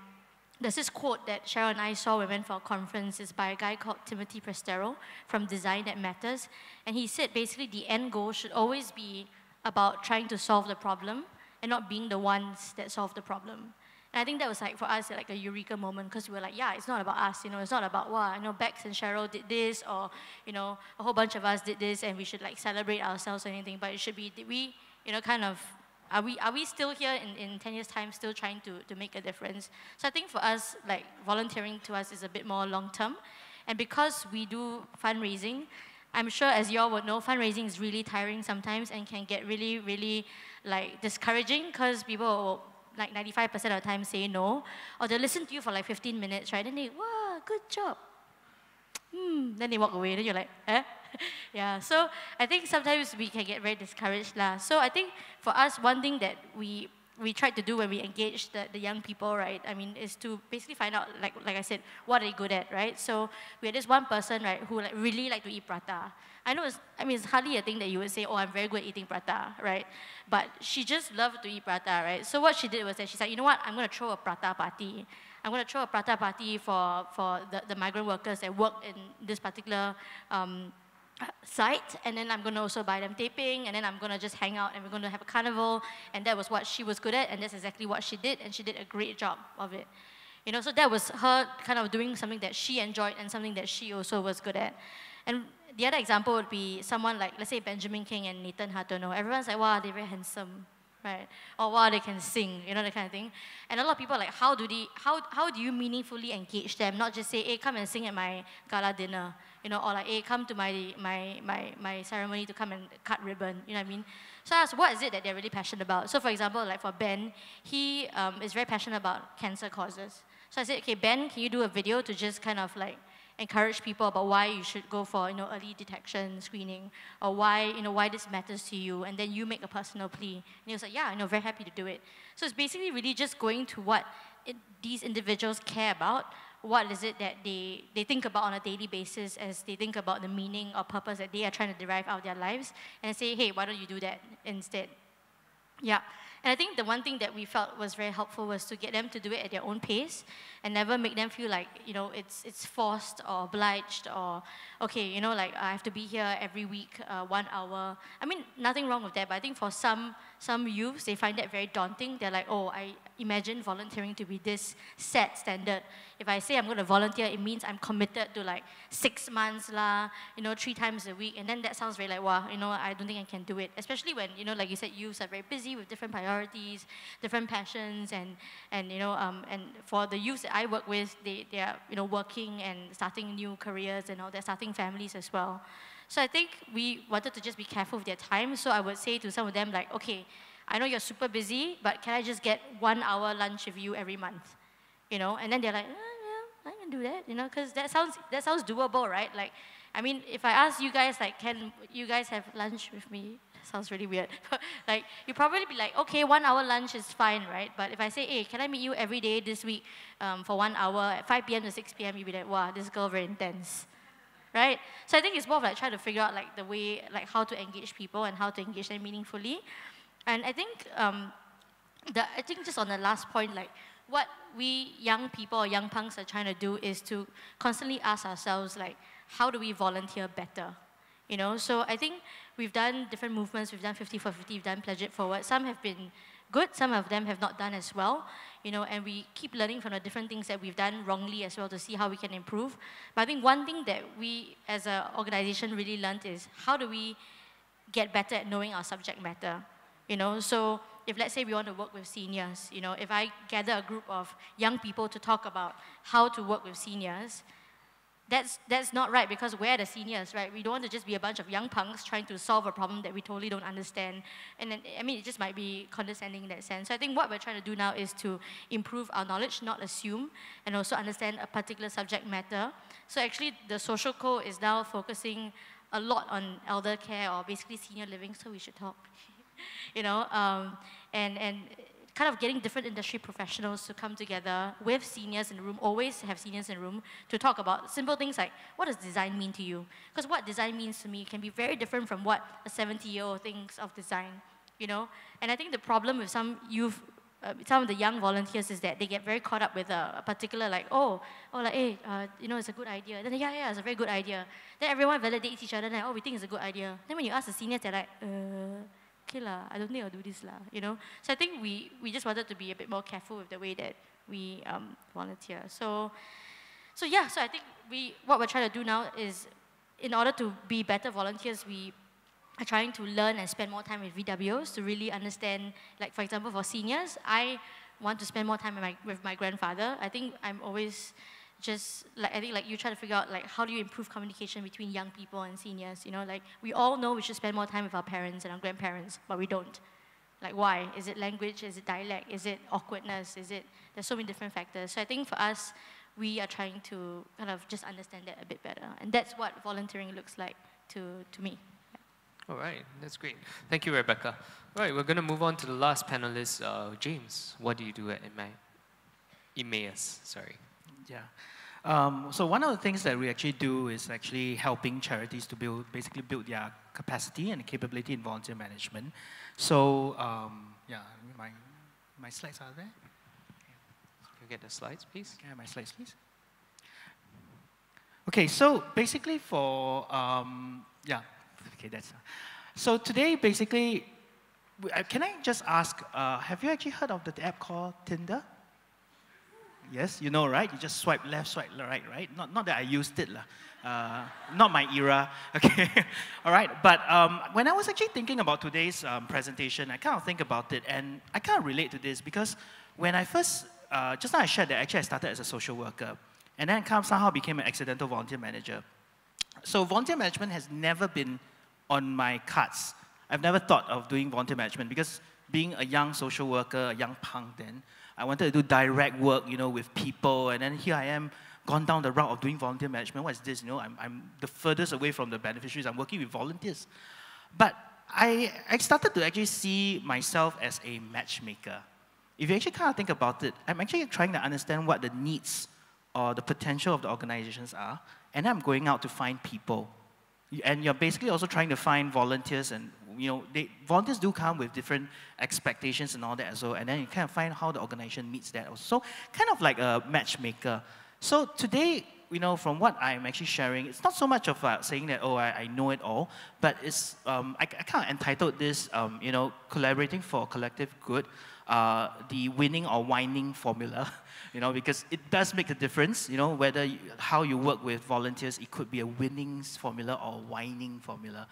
there's this quote that Cheryl and I saw when we went for a conference. It's by a guy called Timothy Prestero from Design That Matters. And he said basically the end goal should always be about trying to solve the problem and not being the ones that solve the problem. And I think that was like for us like a eureka moment because we were like, yeah, it's not about us, you know, it's not about wow, you know, Bex and Cheryl did this or you know, a whole bunch of us did this and we should like celebrate ourselves or anything, but it should be did we, you know, kind of are we are we still here in, in 10 years time still trying to, to make a difference? So I think for us, like volunteering to us is a bit more long term. And because we do fundraising, I'm sure as you all would know, fundraising is really tiring sometimes and can get really, really like discouraging because people will like 95% of the time say no, or they listen to you for like 15 minutes, right? Then they, wow, good job. Hmm. Then they walk away. Then you're like, eh? yeah. So I think sometimes we can get very discouraged lah. So I think for us, one thing that we we tried to do when we engaged the, the young people, right? I mean, is to basically find out, like like I said, what are they good at, right? So we had this one person, right, who like really like to eat prata. I know it's, I mean, it's hardly a thing that you would say, oh, I'm very good at eating prata, right? But she just loved to eat prata, right? So what she did was that she said, you know what, I'm going to throw a prata party. I'm going to throw a prata party for, for the, the migrant workers that work in this particular um, site and then I'm going to also buy them taping and then I'm going to just hang out and we're going to have a carnival and that was what she was good at and that's exactly what she did and she did a great job of it. You know, so that was her kind of doing something that she enjoyed and something that she also was good at. And the other example would be someone like, let's say Benjamin Kheng and Nathan Hartono. Everyone's like, wow, they're very handsome, right? Or wow, they can sing, you know, that kind of thing. And a lot of people are like, how do, they, how, how do you meaningfully engage them? Not just say, hey, come and sing at my gala dinner, you know, or like, hey, come to my, my, my, my ceremony to come and cut ribbon, you know what I mean? So I asked, what is it that they're really passionate about? So for example, like for Ben, he um, is very passionate about cancer causes. So I said, okay, Ben, can you do a video to just kind of like encourage people about why you should go for you know early detection screening or why you know why this matters to you and then you make a personal plea and he was like yeah I know very happy to do it so it's basically really just going to what it, these individuals care about what is it that they, they think about on a daily basis as they think about the meaning or purpose that they are trying to derive out of their lives and say hey why don't you do that instead yeah and I think the one thing that we felt was very helpful was to get them to do it at their own pace and never make them feel like, you know, it's, it's forced or obliged or, okay, you know, like I have to be here every week, uh, one hour. I mean, nothing wrong with that, but I think for some, some youths, they find that very daunting. They're like, oh, I imagine volunteering to be this set standard. If I say I'm going to volunteer, it means I'm committed to like six months lah, you know, three times a week. And then that sounds very like, wow, you know, I don't think I can do it. Especially when, you know, like you said, youths are very busy with different priorities, different passions, and, and you know, um, and for the youths that I work with, they, they are, you know, working and starting new careers and all, they're starting families as well. So I think we wanted to just be careful with their time. So I would say to some of them like, okay, I know you're super busy, but can I just get one hour lunch with you every month? You know, and then they're like, oh, yeah, I can do that, you know, because that sounds, that sounds doable, right? Like, I mean, if I ask you guys, like, can you guys have lunch with me sounds really weird. like you probably be like, okay, one hour lunch is fine, right? But if I say, hey, can I meet you every day this week um, for one hour at 5 p.m. to 6 p.m., you'd be like, wow, this girl very intense, right? So I think it's more of like trying to figure out like the way, like how to engage people and how to engage them meaningfully. And I think, um, the, I think just on the last point, like what we young people or young punks are trying to do is to constantly ask ourselves like, how do we volunteer better? You know, so I think we've done different movements. We've done 50 for 50. We've done Pledge It Forward. Some have been good. Some of them have not done as well. You know, and we keep learning from the different things that we've done wrongly as well to see how we can improve. But I think one thing that we as an organization really learned is how do we get better at knowing our subject matter? You know, so if let's say we want to work with seniors, you know, if I gather a group of young people to talk about how to work with seniors, that's, that's not right because we're the seniors, right? We don't want to just be a bunch of young punks trying to solve a problem that we totally don't understand. And then, I mean, it just might be condescending in that sense. So I think what we're trying to do now is to improve our knowledge, not assume, and also understand a particular subject matter. So actually, the Social Co is now focusing a lot on elder care or basically senior living, so we should talk. you know, um, and, and kind of getting different industry professionals to come together with seniors in the room, always have seniors in the room, to talk about simple things like, what does design mean to you? Because what design means to me can be very different from what a 70-year-old thinks of design, you know? And I think the problem with some youth uh, some of the young volunteers is that they get very caught up with a, a particular like oh oh like hey uh, you know it's a good idea then yeah yeah it's a very good idea then everyone validates each other and like, oh we think it's a good idea then when you ask the seniors they're like uh, okay lah, I don't think I'll do this lah, you know. So I think we, we just wanted to be a bit more careful with the way that we um, volunteer. So, so yeah, so I think we, what we're trying to do now is, in order to be better volunteers, we are trying to learn and spend more time with VWOs to really understand, like for example, for seniors, I want to spend more time with my, with my grandfather. I think I'm always just like I think like you try to figure out like how do you improve communication between young people and seniors. You know, like we all know we should spend more time with our parents and our grandparents, but we don't. Like why? Is it language? Is it dialect? Is it awkwardness? Is it there's so many different factors. So I think for us, we are trying to kind of just understand that a bit better, and that's what volunteering looks like to to me. All right, that's great. Thank you, Rebekah. All right, we're going to move on to the last panelist, uh, James. What do you do at Emmaus? Sorry. Yeah. Um, so one of the things that we actually do is actually helping charities to build, basically build their capacity and capability in volunteer management. So um, yeah, my, my slides are there. Can you get the slides, please? Can I have my slides, please? Okay, so basically for, um, yeah, okay, that's, so today basically, uh, can I just ask, uh, have you actually heard of the app called Tinder? Yes, you know, right? You just swipe left, swipe right, right? Not, not that I used it, lah. Uh, not my era, okay? All right, but um, when I was actually thinking about today's um, presentation, I kind of think about it, and I kind of relate to this because when I first, uh, just now I shared that actually I started as a social worker, and then kind of somehow became an accidental volunteer manager. So volunteer management has never been on my cards. I've never thought of doing volunteer management because being a young social worker, a young punk then, I wanted to do direct work, you know, with people, and then here I am, gone down the route of doing volunteer management. What is this? You know, I'm, I'm the furthest away from the beneficiaries. I'm working with volunteers. But I, I started to actually see myself as a matchmaker. If you actually kind of think about it, I'm actually trying to understand what the needs or the potential of the organizations are, and I'm going out to find people. And you're basically also trying to find volunteers and you know, they, volunteers do come with different expectations and all that well, and then you kind of find how the organization meets that. Also. So kind of like a matchmaker. So today, you know, from what I'm actually sharing, it's not so much of uh, saying that, oh, I, I, know it all, but it's, um, I, I kind of entitled this, um, you know, collaborating for collective good, uh, the winning or whining formula, you know, because it does make a difference, you know, whether you, how you work with volunteers, it could be a winning formula or whining formula.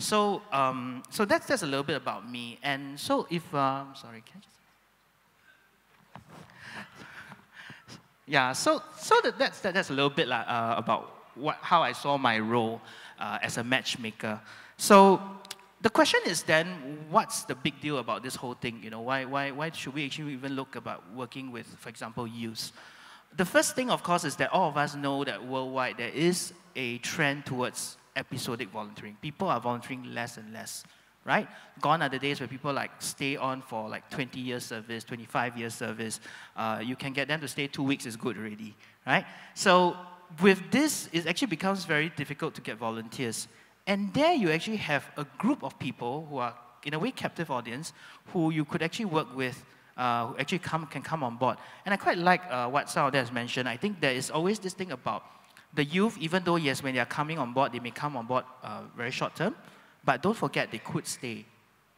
So, um, so that's, that's a little bit about me. And so if, um, sorry, can I just? Yeah, so, so that, that's, that, that's a little bit uh, about what, how I saw my role uh, as a matchmaker. So the question is then, what's the big deal about this whole thing? You know, why, why, why should we actually even look about working with, for example, youth? The first thing, of course, is that all of us know that worldwide there is a trend towards episodic volunteering. People are volunteering less and less right? Gone are the days where people like stay on for like 20 years service, 25 years service. Uh, you can get them to stay two weeks is good already, right? So with this, it actually becomes very difficult to get volunteers. And there you actually have a group of people who are, in a way, captive audience, who you could actually work with, uh, who actually come, can come on board. And I quite like uh, what them has mentioned. I think there is always this thing about the youth, even though, yes, when they are coming on board, they may come on board uh, very short term, but don't forget they could stay.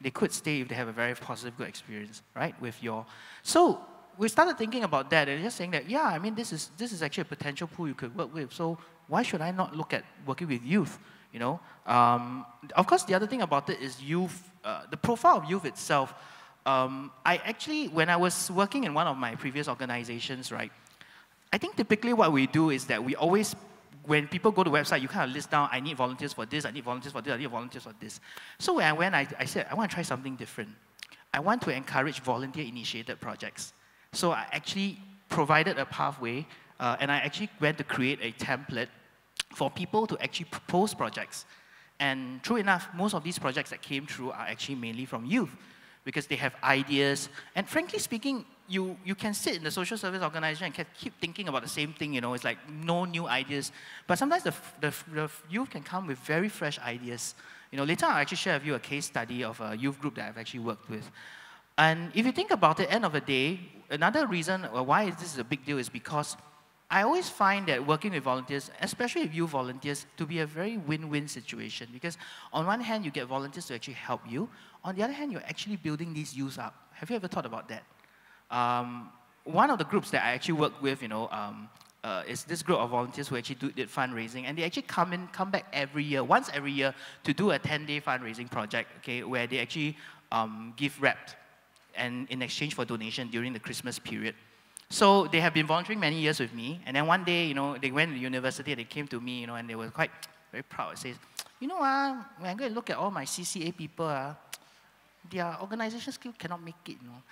They could stay if they have a very positive, good experience, right, with your... So we started thinking about that and just saying that, yeah, I mean, this is, this is actually a potential pool you could work with. So why should I not look at working with youth? You know, um, of course, the other thing about it is youth, uh, the profile of youth itself. Um, I actually, when I was working in one of my previous organizations, right, I think typically what we do is that we always, when people go to the website, you kind of list down, I need volunteers for this, I need volunteers for this, I need volunteers for this. So when I went, I, I said, I want to try something different. I want to encourage volunteer-initiated projects. So I actually provided a pathway, uh, and I actually went to create a template for people to actually propose projects. And true enough, most of these projects that came through are actually mainly from youth because they have ideas. And frankly speaking, you, you can sit in the social service organization and can keep thinking about the same thing, you know, it's like no new ideas. But sometimes the, the, the youth can come with very fresh ideas. You know, later I'll actually share with you a case study of a youth group that I've actually worked with. And if you think about it, end of the day, another reason uh, why this is a big deal is because I always find that working with volunteers, especially with you volunteers, to be a very win-win situation because on one hand, you get volunteers to actually help you. On the other hand, you're actually building these youth up. Have you ever thought about that? Um, one of the groups that I actually work with, you know, um, uh, is this group of volunteers who actually do, did fundraising, and they actually come in, come back every year, once every year, to do a 10-day fundraising project, okay, where they actually um, give wrapped and in exchange for donation during the Christmas period. So they have been volunteering many years with me, and then one day, you know, they went to university, and they came to me, you know, and they were quite very proud. Says, you know, uh, when I go and look at all my CCA people, uh, their organization skill cannot make it, you know.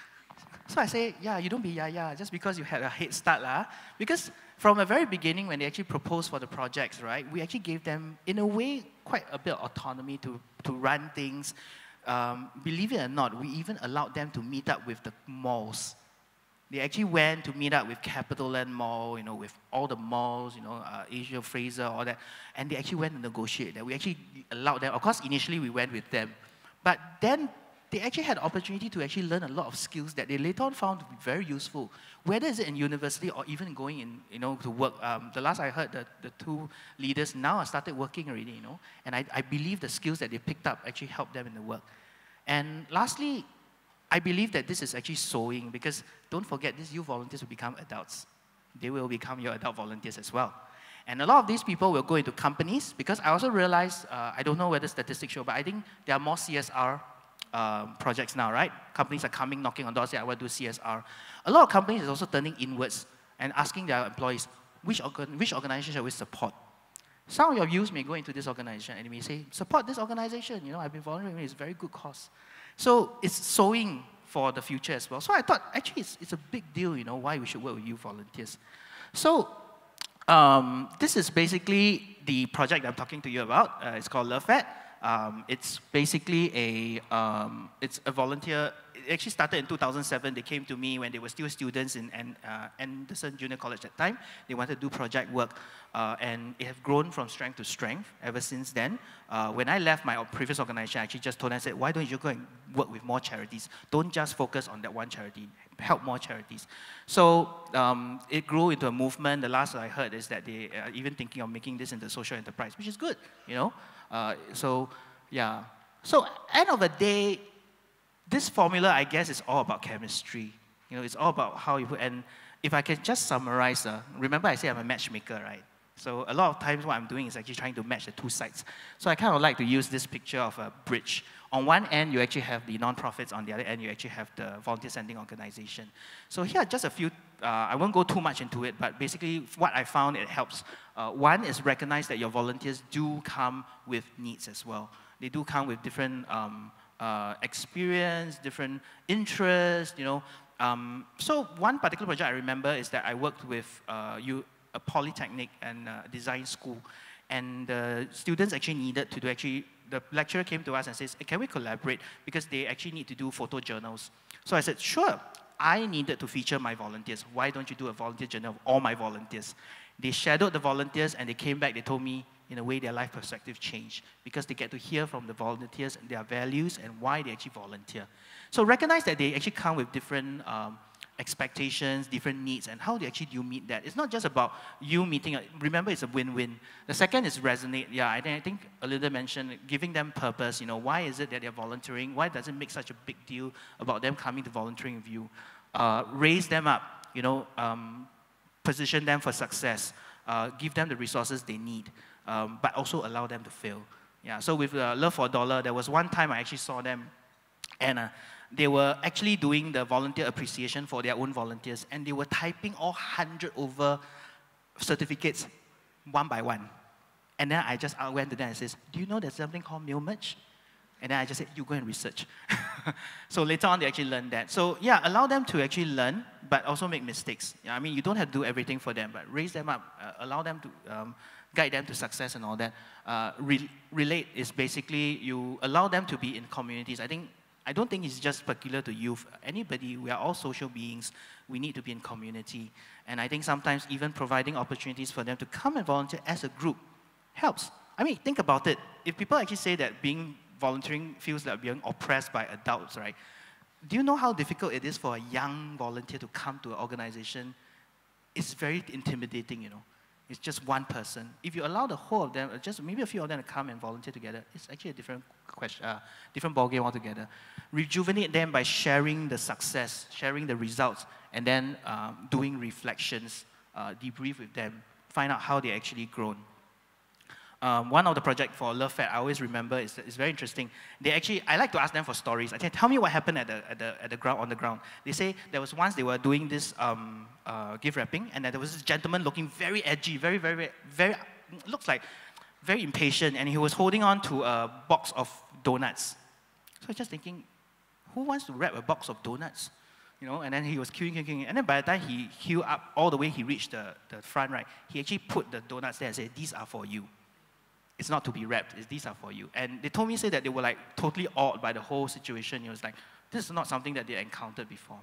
So I say, yeah, you don't be yeah, yeah, just because you had a head start. Uh, because from the very beginning, when they actually proposed for the projects, right, we actually gave them, in a way, quite a bit of autonomy to, to run things. Um, believe it or not, we even allowed them to meet up with the malls. They actually went to meet up with CapitaLand Mall, you know, with all the malls, you know, uh, Asia, Fraser, all that. And they actually went to negotiate that. We actually allowed them. Of course, initially we went with them. But then they actually had opportunity to actually learn a lot of skills that they later on found to be very useful, whether it's in university or even going in, you know, to work. Um, the last I heard, the, the two leaders now have started working already, you know, and I, I believe the skills that they picked up actually helped them in the work. And lastly, I believe that this is actually sowing because don't forget, these youth volunteers will become adults. They will become your adult volunteers as well. And a lot of these people will go into companies because I also realize, uh, I don't know whether statistics show, but I think there are more CSR um, projects now, right? Companies are coming, knocking on doors, saying, I want to do CSR. A lot of companies are also turning inwards and asking their employees, which, organ which organization shall we support? Some of your views may go into this organization and may say, support this organization, you know, I've been volunteering, it's a very good cause. So it's sowing for the future as well. So I thought, actually, it's, it's a big deal, you know, why we should work with you volunteers. So um, this is basically the project I'm talking to you about. Uh, it's called LoveFed. Um, it's basically a, um, it's a volunteer, it actually started in 2007. They came to me when they were still students in uh, Anderson Junior College at that time. They wanted to do project work, uh, and it has grown from strength to strength ever since then. Uh, when I left my previous organization, I actually just told them, I said, why don't you go and work with more charities? Don't just focus on that one charity, help more charities. So um, it grew into a movement. The last I heard is that they are even thinking of making this into a social enterprise, which is good, you know. Uh, so, yeah. So, end of the day, this formula, I guess, is all about chemistry. You know, it's all about how you put, and if I can just summarize, uh, remember I said I'm a matchmaker, right? So a lot of times what I'm doing is actually trying to match the two sides. So I kind of like to use this picture of a bridge. On one end, you actually have the nonprofits. On the other end, you actually have the volunteer sending organization. So here are just a few, uh, I won't go too much into it, but basically what I found it helps. Uh, one is recognize that your volunteers do come with needs as well. They do come with different um, uh, experience, different interests, you know. Um, so one particular project I remember is that I worked with uh, you, a polytechnic and uh, design school. And the students actually needed to do actually the lecturer came to us and says, can we collaborate? Because they actually need to do photojournals. So I said, sure. I needed to feature my volunteers. Why don't you do a volunteer journal of all my volunteers? They shadowed the volunteers and they came back, they told me, in a way, their life perspective changed because they get to hear from the volunteers and their values and why they actually volunteer. So recognize that they actually come with different um, expectations, different needs, and how do actually do you meet that? It's not just about you meeting, remember it's a win-win. The second is resonate. Yeah, I think, I think Erlinda mentioned giving them purpose, you know, why is it that they're volunteering? Why does it make such a big deal about them coming to volunteering with you? Uh, raise them up, you know, um, position them for success, uh, give them the resources they need, um, but also allow them to fail. Yeah, so with uh, Love for a Dollar, there was one time I actually saw them, and uh, they were actually doing the volunteer appreciation for their own volunteers, and they were typing all 100 over certificates one by one. And then I just went to them and says, do you know there's something called mail merge? And then I just said, you go and research. so later on, they actually learned that. So yeah, allow them to actually learn, but also make mistakes. Yeah, I mean, you don't have to do everything for them, but raise them up, uh, allow them to um, guide them to success and all that. Uh, re relate is basically you allow them to be in communities. I think I don't think it's just peculiar to youth. Anybody, we are all social beings. We need to be in community. And I think sometimes even providing opportunities for them to come and volunteer as a group helps. I mean, think about it. If people actually say that being volunteering feels like being oppressed by adults, right? Do you know how difficult it is for a young volunteer to come to an organization? It's very intimidating, you know. It's just one person. If you allow the whole of them, just maybe a few of them to come and volunteer together, it's actually a different question, uh, different ballgame altogether. Rejuvenate them by sharing the success, sharing the results, and then um, doing reflections, uh, debrief with them, find out how they actually grown. Um, one of the project for Love Fed, I always remember, is, is very interesting. They actually, I like to ask them for stories. I say, tell me what happened at the, at the, at the ground, on the ground. They say there was once they were doing this um, uh, gift wrapping, and there was this gentleman looking very edgy, very, very, very, very, looks like very impatient, and he was holding on to a box of donuts. So I was just thinking, who wants to wrap a box of donuts? You know, and then he was queuing, queuing, queuing. And then by the time he queued up all the way, he reached the, the front, right? He actually put the donuts there and said, these are for you it's not to be wrapped, it's, these are for you. And they told me, say that they were like totally awed by the whole situation. It was like, this is not something that they encountered before.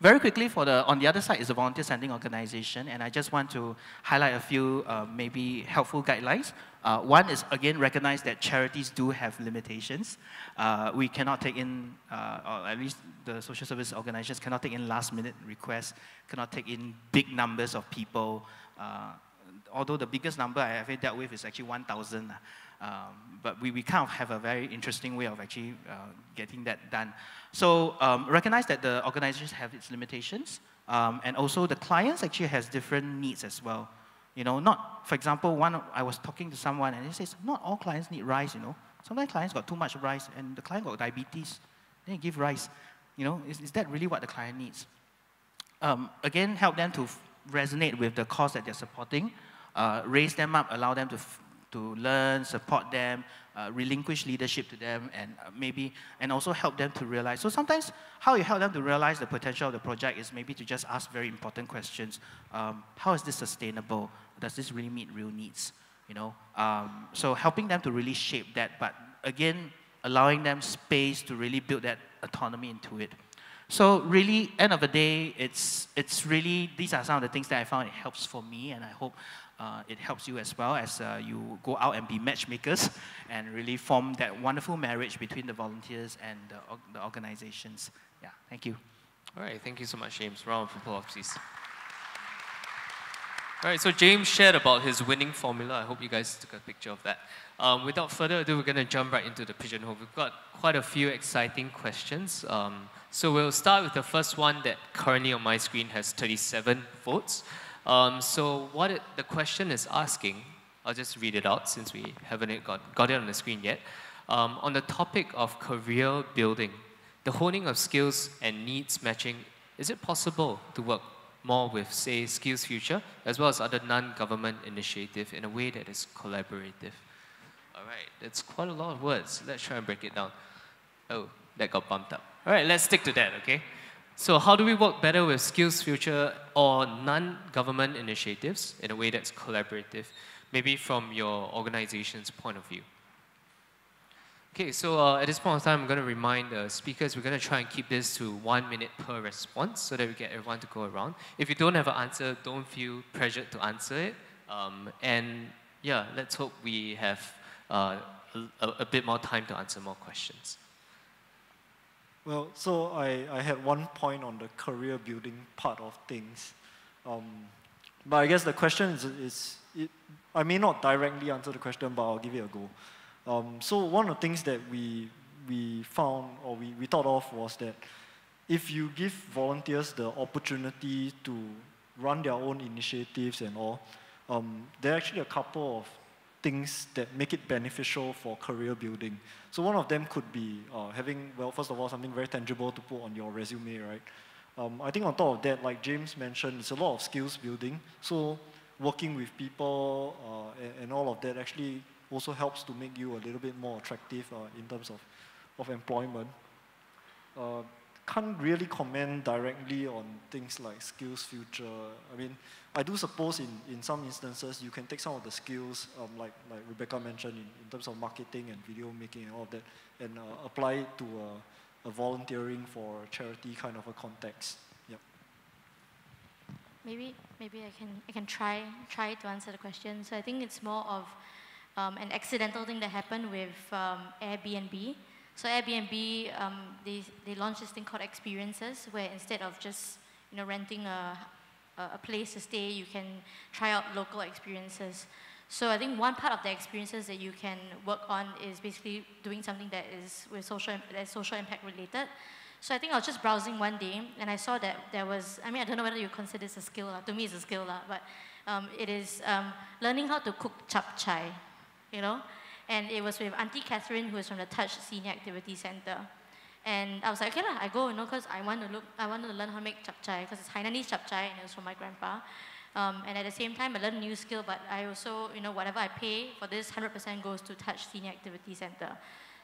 Very quickly, for the, on the other side is a volunteer sending organization, and I just want to highlight a few uh, maybe helpful guidelines. Uh, one is, again, recognize that charities do have limitations. Uh, we cannot take in, uh, or at least the social service organizations cannot take in last minute requests, cannot take in big numbers of people. Uh, although the biggest number I ever dealt with is actually 1,000. Um, but we, we kind of have a very interesting way of actually uh, getting that done. So um, recognize that the organizations have its limitations, um, and also the clients actually has different needs as well. You know, not, for example, one, I was talking to someone and he says, not all clients need rice, you know. Sometimes clients got too much rice and the client got diabetes, then give rice. You know, is, is that really what the client needs? Um, again, help them to resonate with the cause that they're supporting uh, raise them up, allow them to, to learn, support them, uh, relinquish leadership to them, and uh, maybe, and also help them to realize. So sometimes how you help them to realize the potential of the project is maybe to just ask very important questions. Um, how is this sustainable? Does this really meet real needs? You know, um, so helping them to really shape that, but again, allowing them space to really build that autonomy into it. So really, end of the day, it's, it's really, these are some of the things that I found it helps for me, and I hope uh, it helps you as well as uh, you go out and be matchmakers and really form that wonderful marriage between the volunteers and the, the organizations. Yeah, thank you. All right, thank you so much, James. Round of applause, please. All right, so James shared about his winning formula. I hope you guys took a picture of that. Um, without further ado, we're going to jump right into the pigeonhole. We've got quite a few exciting questions. Um, so we'll start with the first one that currently on my screen has 37 votes. Um, so what it, the question is asking, I'll just read it out since we haven't got, got it on the screen yet. Um, on the topic of career building, the honing of skills and needs matching, is it possible to work more with, say, SkillsFuture, as well as other non-government initiative in a way that is collaborative? All right, that's quite a lot of words. Let's try and break it down. Oh, that got bumped up. All right, let's stick to that, okay? So how do we work better with SkillsFuture or non-government initiatives in a way that's collaborative, maybe from your organization's point of view? Okay, so uh, at this point of time, I'm going to remind the speakers, we're going to try and keep this to one minute per response so that we get everyone to go around. If you don't have an answer, don't feel pressured to answer it. Um, and yeah, let's hope we have uh, a, a, bit more time to answer more questions. Well, so I, I had one point on the career building part of things. Um, but I guess the question is, is it, I may not directly answer the question, but I'll give it a go. Um, so one of the things that we, we found or we, we thought of was that if you give volunteers the opportunity to run their own initiatives and all, um, there are actually a couple of things that make it beneficial for career building. So one of them could be uh, having, well, first of all, something very tangible to put on your resume, right? Um, I think on top of that, like James mentioned, it's a lot of skills building. So working with people uh, and, and, all of that actually also helps to make you a little bit more attractive uh, in terms of, of employment. Uh, can't really comment directly on things like SkillsFuture. I mean, I do suppose in, in some instances you can take some of the skills, um, like, like Rebekah mentioned, in, in terms of marketing and video making and all of that, and uh, apply it to a, a volunteering for charity kind of a context. Yep. Maybe, maybe I can, I can try, try to answer the question. So I think it's more of um, an accidental thing that happened with um, Airbnb. So Airbnb, um, they, they launched this thing called experiences, where instead of just you know renting a, a place to stay, you can try out local experiences. So I think one part of the experiences that you can work on is basically doing something that is with social that is social impact related. So I think I was just browsing one day and I saw that there was, I mean, I don't know whether you consider this a skill, uh, to me it's a skill, uh, but um, it is um, learning how to cook chap chai, you know? And it was with Auntie Catherine, who is from the Touch Senior Activity Center. And I was like, okay lah, I go, you know, because I want to look, I want to learn how to make chap chai, because it's Hainanese chap chai, and it was from my grandpa. Um, and at the same time, I learned new skill, but I also, you know, whatever I pay for this, 100% goes to Touch Senior Activity Center.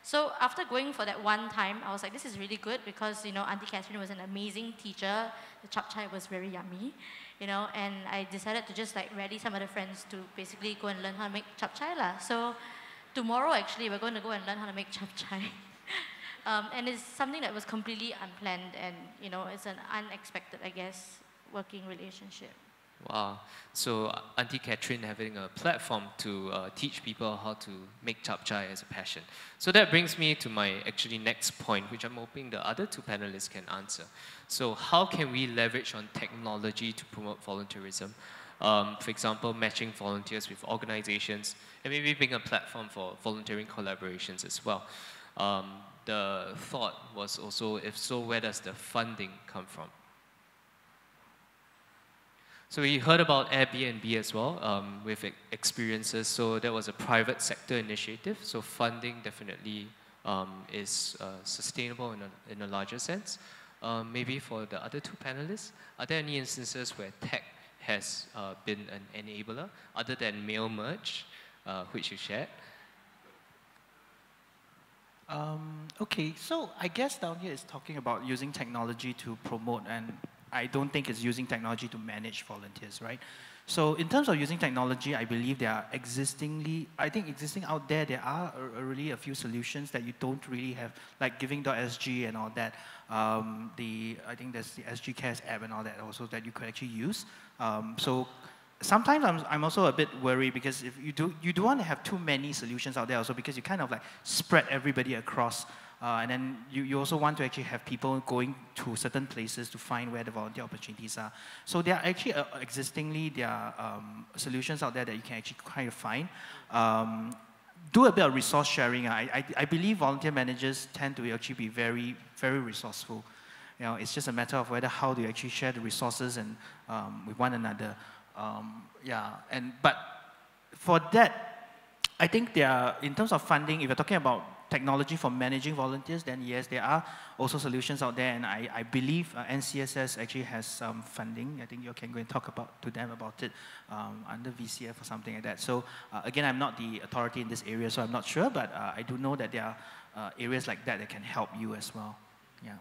So after going for that one time, I was like, this is really good because, you know, Auntie Catherine was an amazing teacher. The chap chai was very yummy, you know, and I decided to just like rally some other friends to basically go and learn how to make chap chai lah. So tomorrow actually we're going to go and learn how to make chap chai. um, and it's something that was completely unplanned and you know it's an unexpected, I guess, working relationship. Wow. So uh, Auntie Catherine having a platform to uh, teach people how to make chap chai as a passion. So that brings me to my actually next point, which I'm hoping the other two panelists can answer. So how can we leverage on technology to promote volunteerism? Um, for example, matching volunteers with organizations, and maybe being a platform for volunteering collaborations as well. Um, the thought was also, if so, where does the funding come from? So we heard about Airbnb as well um, with experiences. So that was a private sector initiative. So funding definitely um, is uh, sustainable in a, in a larger sense. Um, maybe for the other two panelists, are there any instances where tech has uh, been an enabler other than mail merge, uh, which you shared? Um, okay, so I guess down here is talking about using technology to promote, and I don't think it's using technology to manage volunteers, right? So in terms of using technology, I believe there are existingly, I think existing out there, there are a, a really a few solutions that you don't really have, like giving.sg and all that. Um, the, I think there's the SG Cares app and all that also that you could actually use. Um, so sometimes I'm, I'm also a bit worried because if you do, you do want to have too many solutions out there also because you kind of like spread everybody across uh, and then you, you also want to actually have people going to certain places to find where the volunteer opportunities are. So there are actually uh, existingly there are um, solutions out there that you can actually kind of find. Um, do a bit of resource sharing. I, I, I, believe volunteer managers tend to actually be very, very resourceful. You know, it's just a matter of whether how do you actually share the resources and um, with one another. Um, yeah, and but for that, I think there are, in terms of funding, if you're talking about technology for managing volunteers, then yes, there are also solutions out there, and I, I believe uh, NCSS actually has some funding. I think you can go and talk about to them about it um, under VCF or something like that. So uh, again, I'm not the authority in this area, so I'm not sure, but uh, I do know that there are uh, areas like that that can help you as well. Yeah.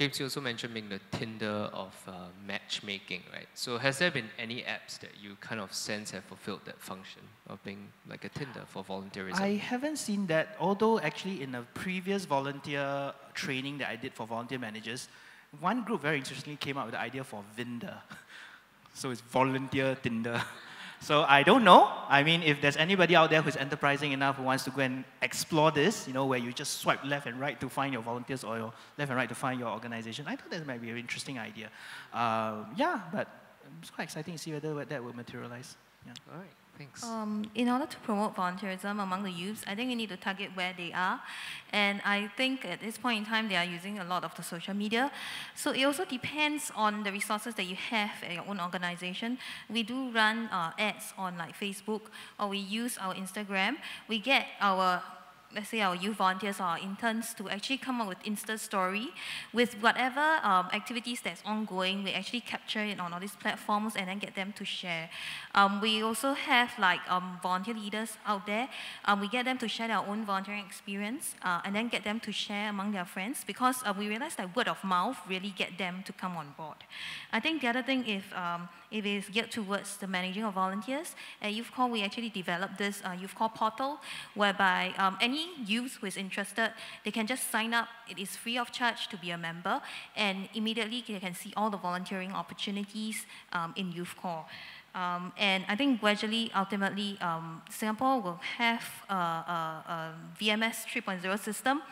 James, you also mentioned being the Tinder of uh, matchmaking, right? So has there been any apps that you kind of sense have fulfilled that function of being like a Tinder for volunteerism? I haven't seen that, although actually in a previous volunteer training that I did for volunteer managers, one group very interestingly came up with the idea for Vinder. so it's volunteer Tinder. So I don't know. I mean, if there's anybody out there who's enterprising enough who wants to go and explore this, you know, where you just swipe left and right to find your volunteers or your left and right to find your organization, I thought that might be an interesting idea. Uh, yeah, but it's quite exciting to see whether that will materialize. Yeah. All right. Thanks. Um, in order to promote volunteerism among the youths, I think we need to target where they are. And I think at this point in time, they are using a lot of the social media. So it also depends on the resources that you have at your own organization. We do run uh, ads on like Facebook, or we use our Instagram. We get our let's say our youth volunteers or our interns to actually come up with Insta story with whatever um, activities that's ongoing. We actually capture it on all these platforms and then get them to share. Um, we also have like um, volunteer leaders out there. Um, we get them to share their own volunteering experience uh, and then get them to share among their friends because uh, we realize that word of mouth really get them to come on board. I think the other thing if um, it is geared towards the managing of volunteers. At Youth Corps, we actually developed this uh, Youth Corps portal whereby um, any youth who is interested, they can just sign up. It is free of charge to be a member, and immediately they can see all the volunteering opportunities um, in Youth Corps. Um, and I think gradually, ultimately, um, Singapore will have a, a, a VMS 3.0 system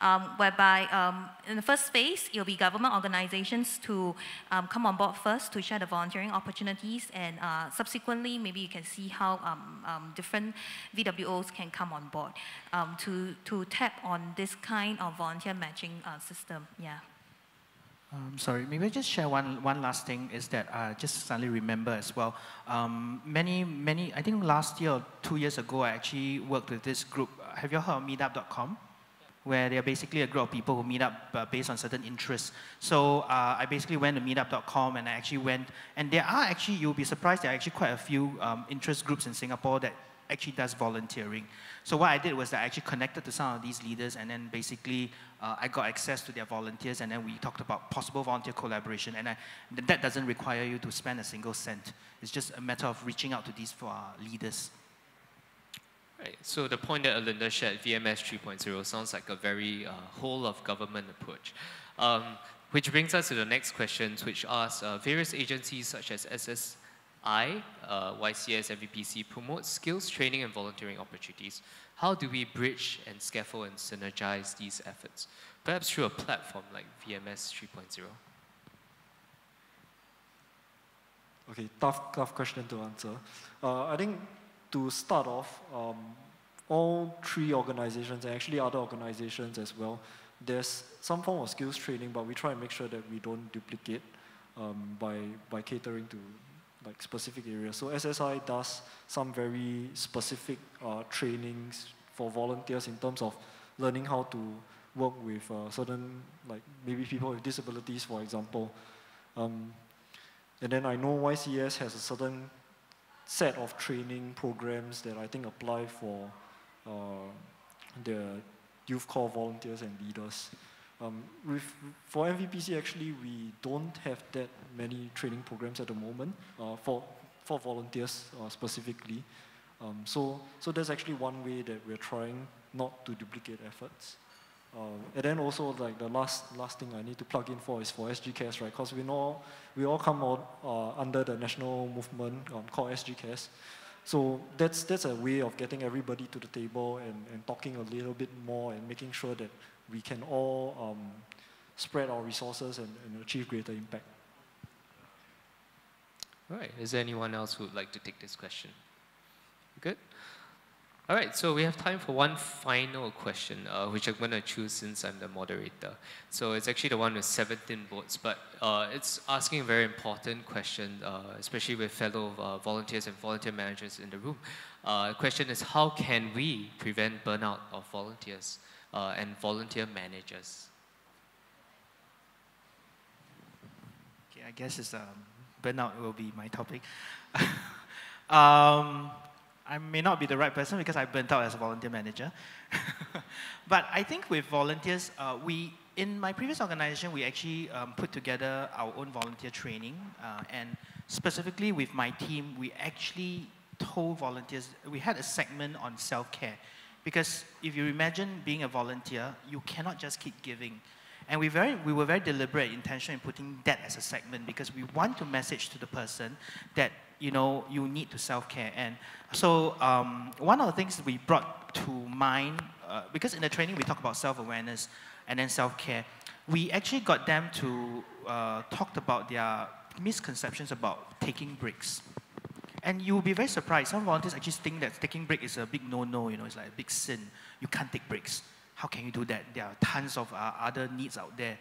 um, whereby um, in the first phase, it will be government organizations to um, come on board first to share the volunteering opportunities, and uh, subsequently, maybe you can see how um, um, different VWOs can come on board um, to, to tap on this kind of volunteer matching uh, system. Yeah. Um, sorry, maybe I just share one, one last thing is that I just suddenly remember as well. Um, many, many, I think last year or two years ago, I actually worked with this group. Have you heard of meetup.com? Where they're basically a group of people who meet up uh, based on certain interests. So uh, I basically went to meetup.com and I actually went, and there are actually, you'll be surprised, there are actually quite a few um, interest groups in Singapore that actually does volunteering. So what I did was that I actually connected to some of these leaders and then basically uh, I got access to their volunteers and then we talked about possible volunteer collaboration and I, that doesn't require you to spend a single cent. It's just a matter of reaching out to these uh, leaders. Right. So the point that Erlinda shared, VMS 3.0, sounds like a very uh, whole of government approach. Um, which brings us to the next questions, which asks uh, various agencies such as SSI, uh, YCS, NVPC promote skills training and volunteering opportunities. How do we bridge and scaffold and synergize these efforts? Perhaps through a platform like VMS 3.0. Okay, tough, tough question to answer. Uh, I think to start off, um, all three organizations, and actually other organizations as well, there's some form of skills training, but we try and make sure that we don't duplicate um, by, by catering to like specific areas. So SSI does some very specific uh, trainings for volunteers in terms of learning how to work with uh, certain, like maybe people with disabilities, for example. Um, and then I know YCS has a certain set of training programs that I think apply for uh, the youth corps volunteers and leaders. Um, with, for NVPC, actually, we don't have that many training programs at the moment uh, for, for volunteers uh, specifically. Um, so, so that's actually one way that we're trying not to duplicate efforts. Uh, and then also like the last last thing I need to plug in for is for SGCares, right? Because we know we all come out uh, under the national movement um, called SGCares. So that's that's a way of getting everybody to the table and, and talking a little bit more and making sure that we can all um, spread our resources and, and achieve greater impact. All right. Is there anyone else who would like to take this question? Good. All right, so we have time for one final question, uh, which I'm going to choose since I'm the moderator. So it's actually the one with 17 votes, but uh, it's asking a very important question, uh, especially with fellow uh, volunteers and volunteer managers in the room. Uh, the question is, how can we prevent burnout of volunteers uh, and volunteer managers? Okay, I guess it's, um, burnout will be my topic. um, I may not be the right person because I burnt out as a volunteer manager. but I think with volunteers, uh, we in my previous organization, we actually um, put together our own volunteer training. Uh, and specifically with my team, we actually told volunteers, we had a segment on self-care. Because if you imagine being a volunteer, you cannot just keep giving. And we, very, we were very deliberate, intentional in putting that as a segment because we want to message to the person that, you know, you need to self-care. And so um, one of the things we brought to mind, uh, because in the training we talk about self-awareness and then self-care, we actually got them to uh, talk about their misconceptions about taking breaks. And you'll be very surprised. Some volunteers actually think that taking break is a big no-no, you know, it's like a big sin. You can't take breaks. How can you do that? There are tons of uh, other needs out there.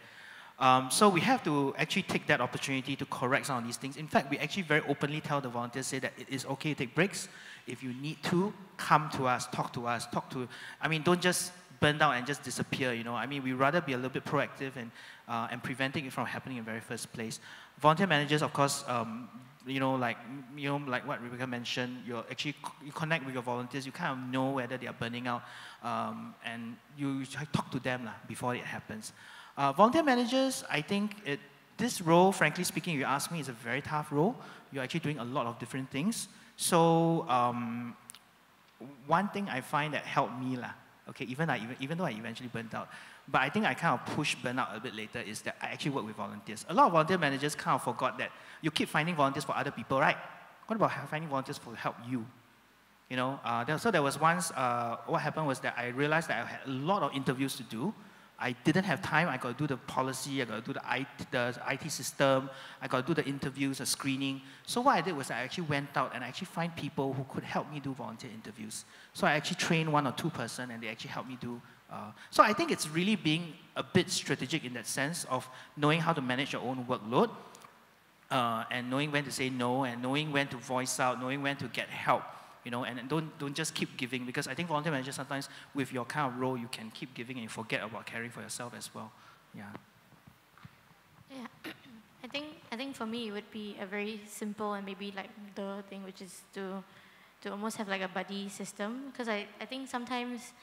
Um, so we have to actually take that opportunity to correct some of these things. In fact, we actually very openly tell the volunteers, say that it is okay to take breaks. If you need to, come to us, talk to us, talk to, I mean, don't just burn out and just disappear, you know. I mean, we rather be a little bit proactive and, uh, and preventing it from happening in the very first place. Volunteer managers, of course, um, you know, like, you know, like what Rebekah mentioned, you actually, you connect with your volunteers, you kind of know whether they are burning out, um, and you talk to them lah, before it happens. Uh, volunteer managers, I think it, this role, frankly speaking, if you ask me, is a very tough role. You're actually doing a lot of different things. So um, one thing I find that helped me, lah, okay, even, I, even, even though I eventually burnt out, but I think I kind of pushed burnout a bit later is that I actually work with volunteers. A lot of volunteer managers kind of forgot that you keep finding volunteers for other people, right? What about finding volunteers for help you? You know, uh, there, so there was once, uh, what happened was that I realized that I had a lot of interviews to do. I didn't have time. I got to do the policy. I got to do the IT, the IT system. I got to do the interviews, the screening. So what I did was I actually went out and I actually find people who could help me do volunteer interviews. So I actually trained one or two person and they actually helped me do. Uh, so I think it's really being a bit strategic in that sense of knowing how to manage your own workload uh, and knowing when to say no and knowing when to voice out, knowing when to get help you know, and don't, don't just keep giving because I think volunteer managers sometimes with your kind of role, you can keep giving and you forget about caring for yourself as well. Yeah. Yeah. I think, I think for me, it would be a very simple and maybe like the thing, which is to, to almost have like a buddy system. Because I, I think sometimes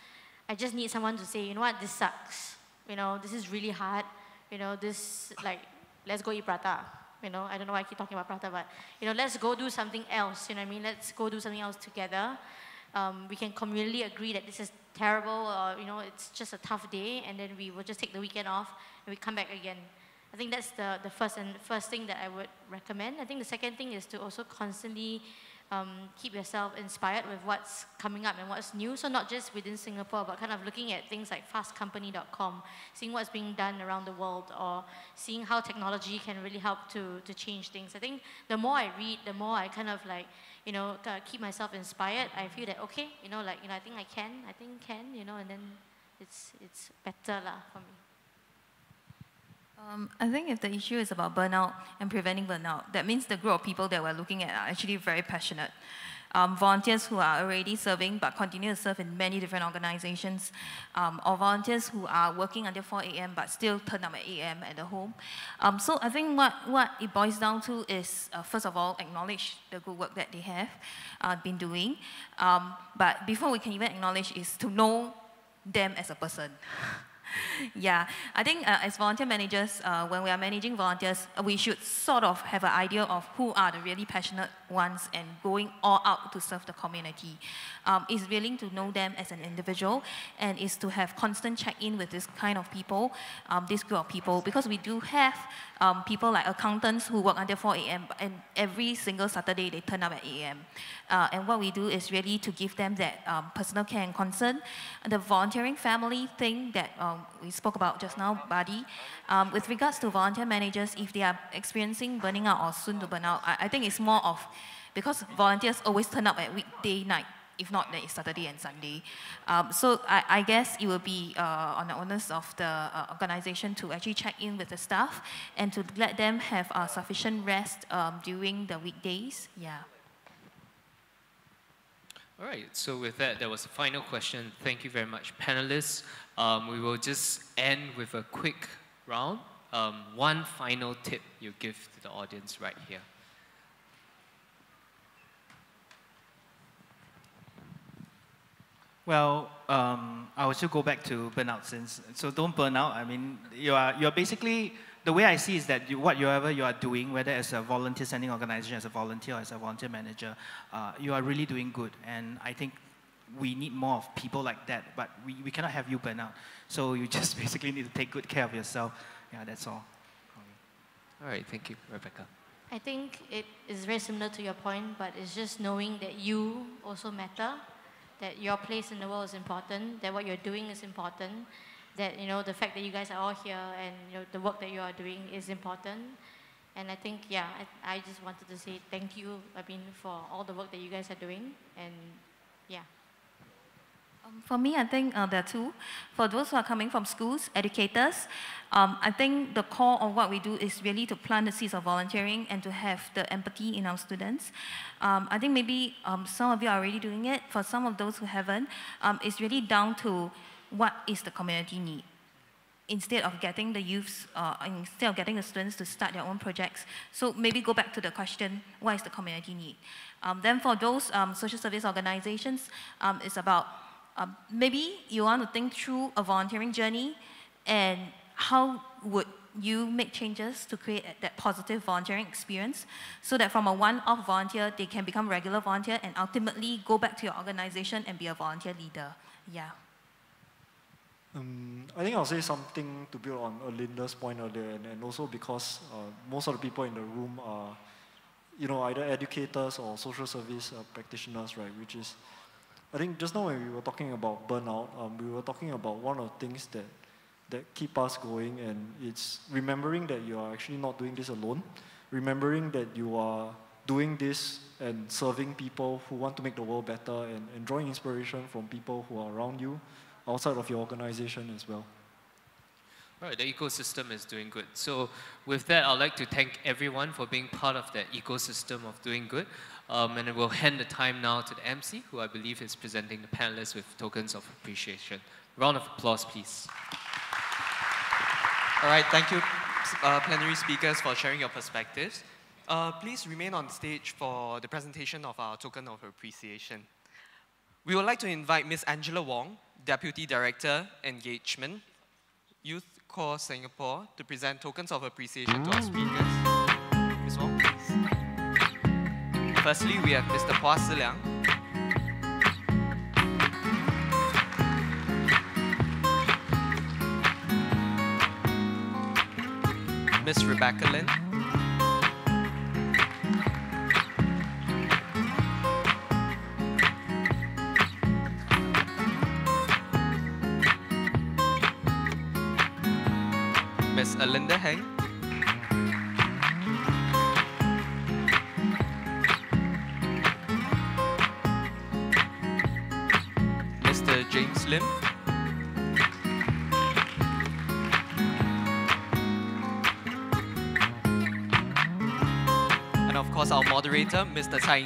I just need someone to say, you know what, this sucks. You know, this is really hard. You know, this, like, let's go eat prata you know, I don't know why I keep talking about prata, but, you know, let's go do something else, you know what I mean? Let's go do something else together. Um, we can communally agree that this is terrible or, you know, it's just a tough day, and then we will just take the weekend off and we come back again. I think that's the, the first and first thing that I would recommend. I think the second thing is to also constantly um, keep yourself inspired with what's coming up and what's new. So not just within Singapore, but kind of looking at things like fastcompany.com, seeing what's being done around the world, or seeing how technology can really help to, to change things. I think the more I read, the more I kind of like, you know, keep myself inspired. I feel that, okay, you know, like, you know, I think I can, I think can, you know, and then it's, it's better lah for me. Um, I think if the issue is about burnout and preventing burnout, that means the group of people that we're looking at are actually very passionate. Um, volunteers who are already serving but continue to serve in many different organizations, um, or volunteers who are working until 4 a.m. but still turn up at 8 a.m. at the home. Um, so I think what, what it boils down to is, uh, first of all, acknowledge the good work that they have uh, been doing. Um, but before we can even acknowledge is to know them as a person. yeah, I think uh, as volunteer managers, uh, when we are managing volunteers, uh, we should sort of have an idea of who are the really passionate ones and going all out to serve the community. Um, is willing to know them as an individual and is to have constant check-in with this kind of people, um, this group of people, because we do have um, people like accountants who work until 4 a.m. and every single Saturday they turn up at 8 a.m. Uh, and what we do is really to give them that um, personal care and concern. The volunteering family thing that um, we spoke about just now, Buddy, um, with regards to volunteer managers, if they are experiencing burning out or soon to burn out, I, I think it's more of, because volunteers always turn up at weekday night, if not, then it's Saturday and Sunday. Um, so I, I, guess it will be uh, on the onus of the uh, organization to actually check in with the staff and to let them have uh, sufficient rest um, during the weekdays. Yeah. All right, so with that, there was a final question. Thank you very much, panelists. Um, we will just end with a quick round. Um, one final tip you give to the audience right here. Well, um, I will still go back to burnout since, so don't burn out. I mean, you are, you're basically, the way I see is that you, whatever you are doing, whether as a volunteer sending organization, as a volunteer, or as a volunteer manager, uh, you are really doing good. And I think we need more of people like that, but we, we cannot have you burn out. So you just basically need to take good care of yourself. Yeah, that's all. All right, thank you, Rebekah. I think it is very similar to your point, but it's just knowing that you also matter, that your place in the world is important, that what you're doing is important, that you know the fact that you guys are all here and you know the work that you are doing is important. And I think, yeah, I, I just wanted to say thank you, I mean, for all the work that you guys are doing, and yeah. Um, for me, I think uh, there are two. For those who are coming from schools, educators, um, I think the core of what we do is really to plant the seeds of volunteering and to have the empathy in our students. Um, I think maybe um, some of you are already doing it. For some of those who haven't, um, it's really down to what is the community need instead of getting the youths, uh, instead of getting the students to start their own projects. So maybe go back to the question, what is the community need? Um, then for those um, social service organizations, um, it's about um, maybe you want to think through a volunteering journey and how would you make changes to create that positive volunteering experience so that from a one-off volunteer, they can become regular volunteer and ultimately go back to your organization and be a volunteer leader. Yeah. Um, I think I'll say something to build on Linda's point earlier, and, and also because uh, most of the people in the room are, you know, either educators or social service uh, practitioners, right? Which is, I think just now when we were talking about burnout, um, we were talking about one of the things that that keep us going, and it's remembering that you are actually not doing this alone, remembering that you are doing this and serving people who want to make the world better, and, and drawing inspiration from people who are around you outside of your organization as well. Right, the ecosystem is doing good. So with that, I'd like to thank everyone for being part of that ecosystem of doing good. Um, and we'll hand the time now to the MC, who I believe is presenting the panelists with tokens of appreciation. Round of applause, please. All right, thank you, uh, plenary speakers, for sharing your perspectives. Uh, please remain on stage for the presentation of our token of appreciation. We would like to invite Ms. Angela Wong, Deputy Director, Engagement, Youth Corps Singapore, to present tokens of appreciation to our speakers. Firstly, we have Mr. Hua Liang. Ms. Rebekah Lin. Miss Erlinda Heng. Mr. James Lim. And of course, our moderator, Mr. Cai.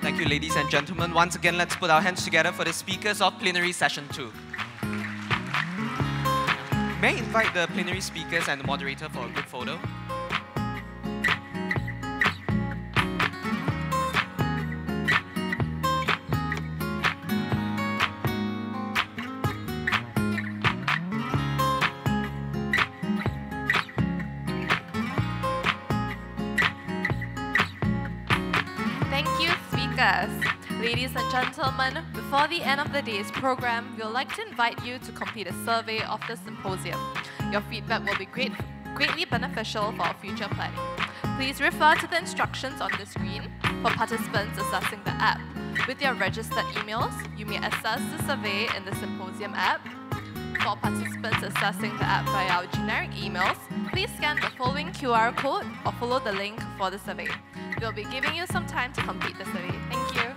Thank you, ladies and gentlemen. Once again, let's put our hands together for the speakers of plenary session two. May I invite the plenary speakers and the moderator for a group photo? Gentlemen, before the end of the day's program, we would like to invite you to complete a survey of the symposium. Your feedback will be great, greatly beneficial for our future planning. Please refer to the instructions on the screen for participants accessing the app. With your registered emails, you may access the survey in the symposium app. For participants accessing the app via our generic emails, please scan the following QR code or follow the link for the survey. We'll be giving you some time to complete the survey. Thank you.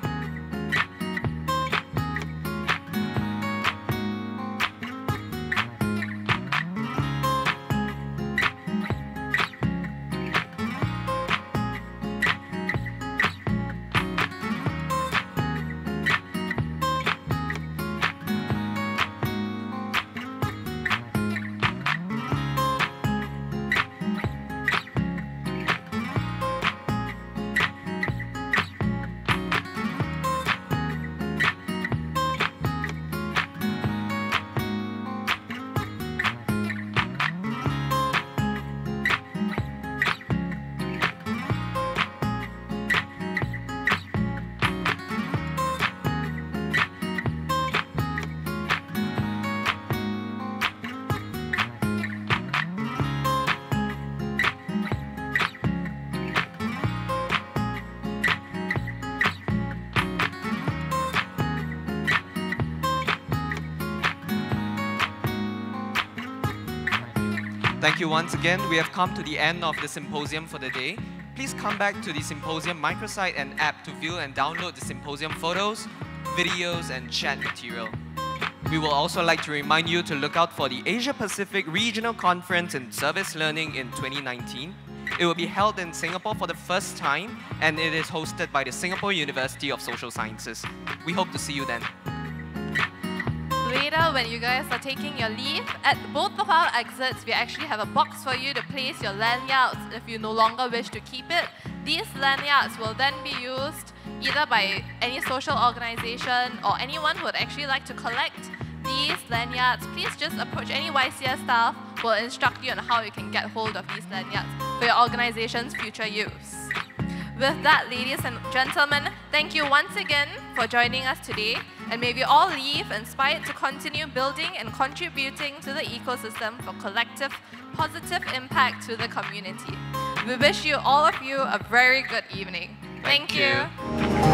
Thank you once again. We have come to the end of the symposium for the day. Please come back to the symposium microsite and app to view and download the symposium photos, videos, and chat material. We will also like to remind you to look out for the Asia Pacific Regional Conference in Service Learning in 2019. It will be held in Singapore for the first time, and it is hosted by the Singapore University of Social Sciences. We hope to see you then. Later, when you guys are taking your leave, at both of our exits, we actually have a box for you to place your lanyards if you no longer wish to keep it. These lanyards will then be used either by any social organization or anyone who would actually like to collect these lanyards, please just approach any YCS staff will instruct you on how you can get hold of these lanyards for your organization's future use. With that, ladies and gentlemen, thank you once again for joining us today, and may we all leave inspired to continue building and contributing to the ecosystem for collective positive impact to the community. We wish you all of you a very good evening. Thank Thank, you. you.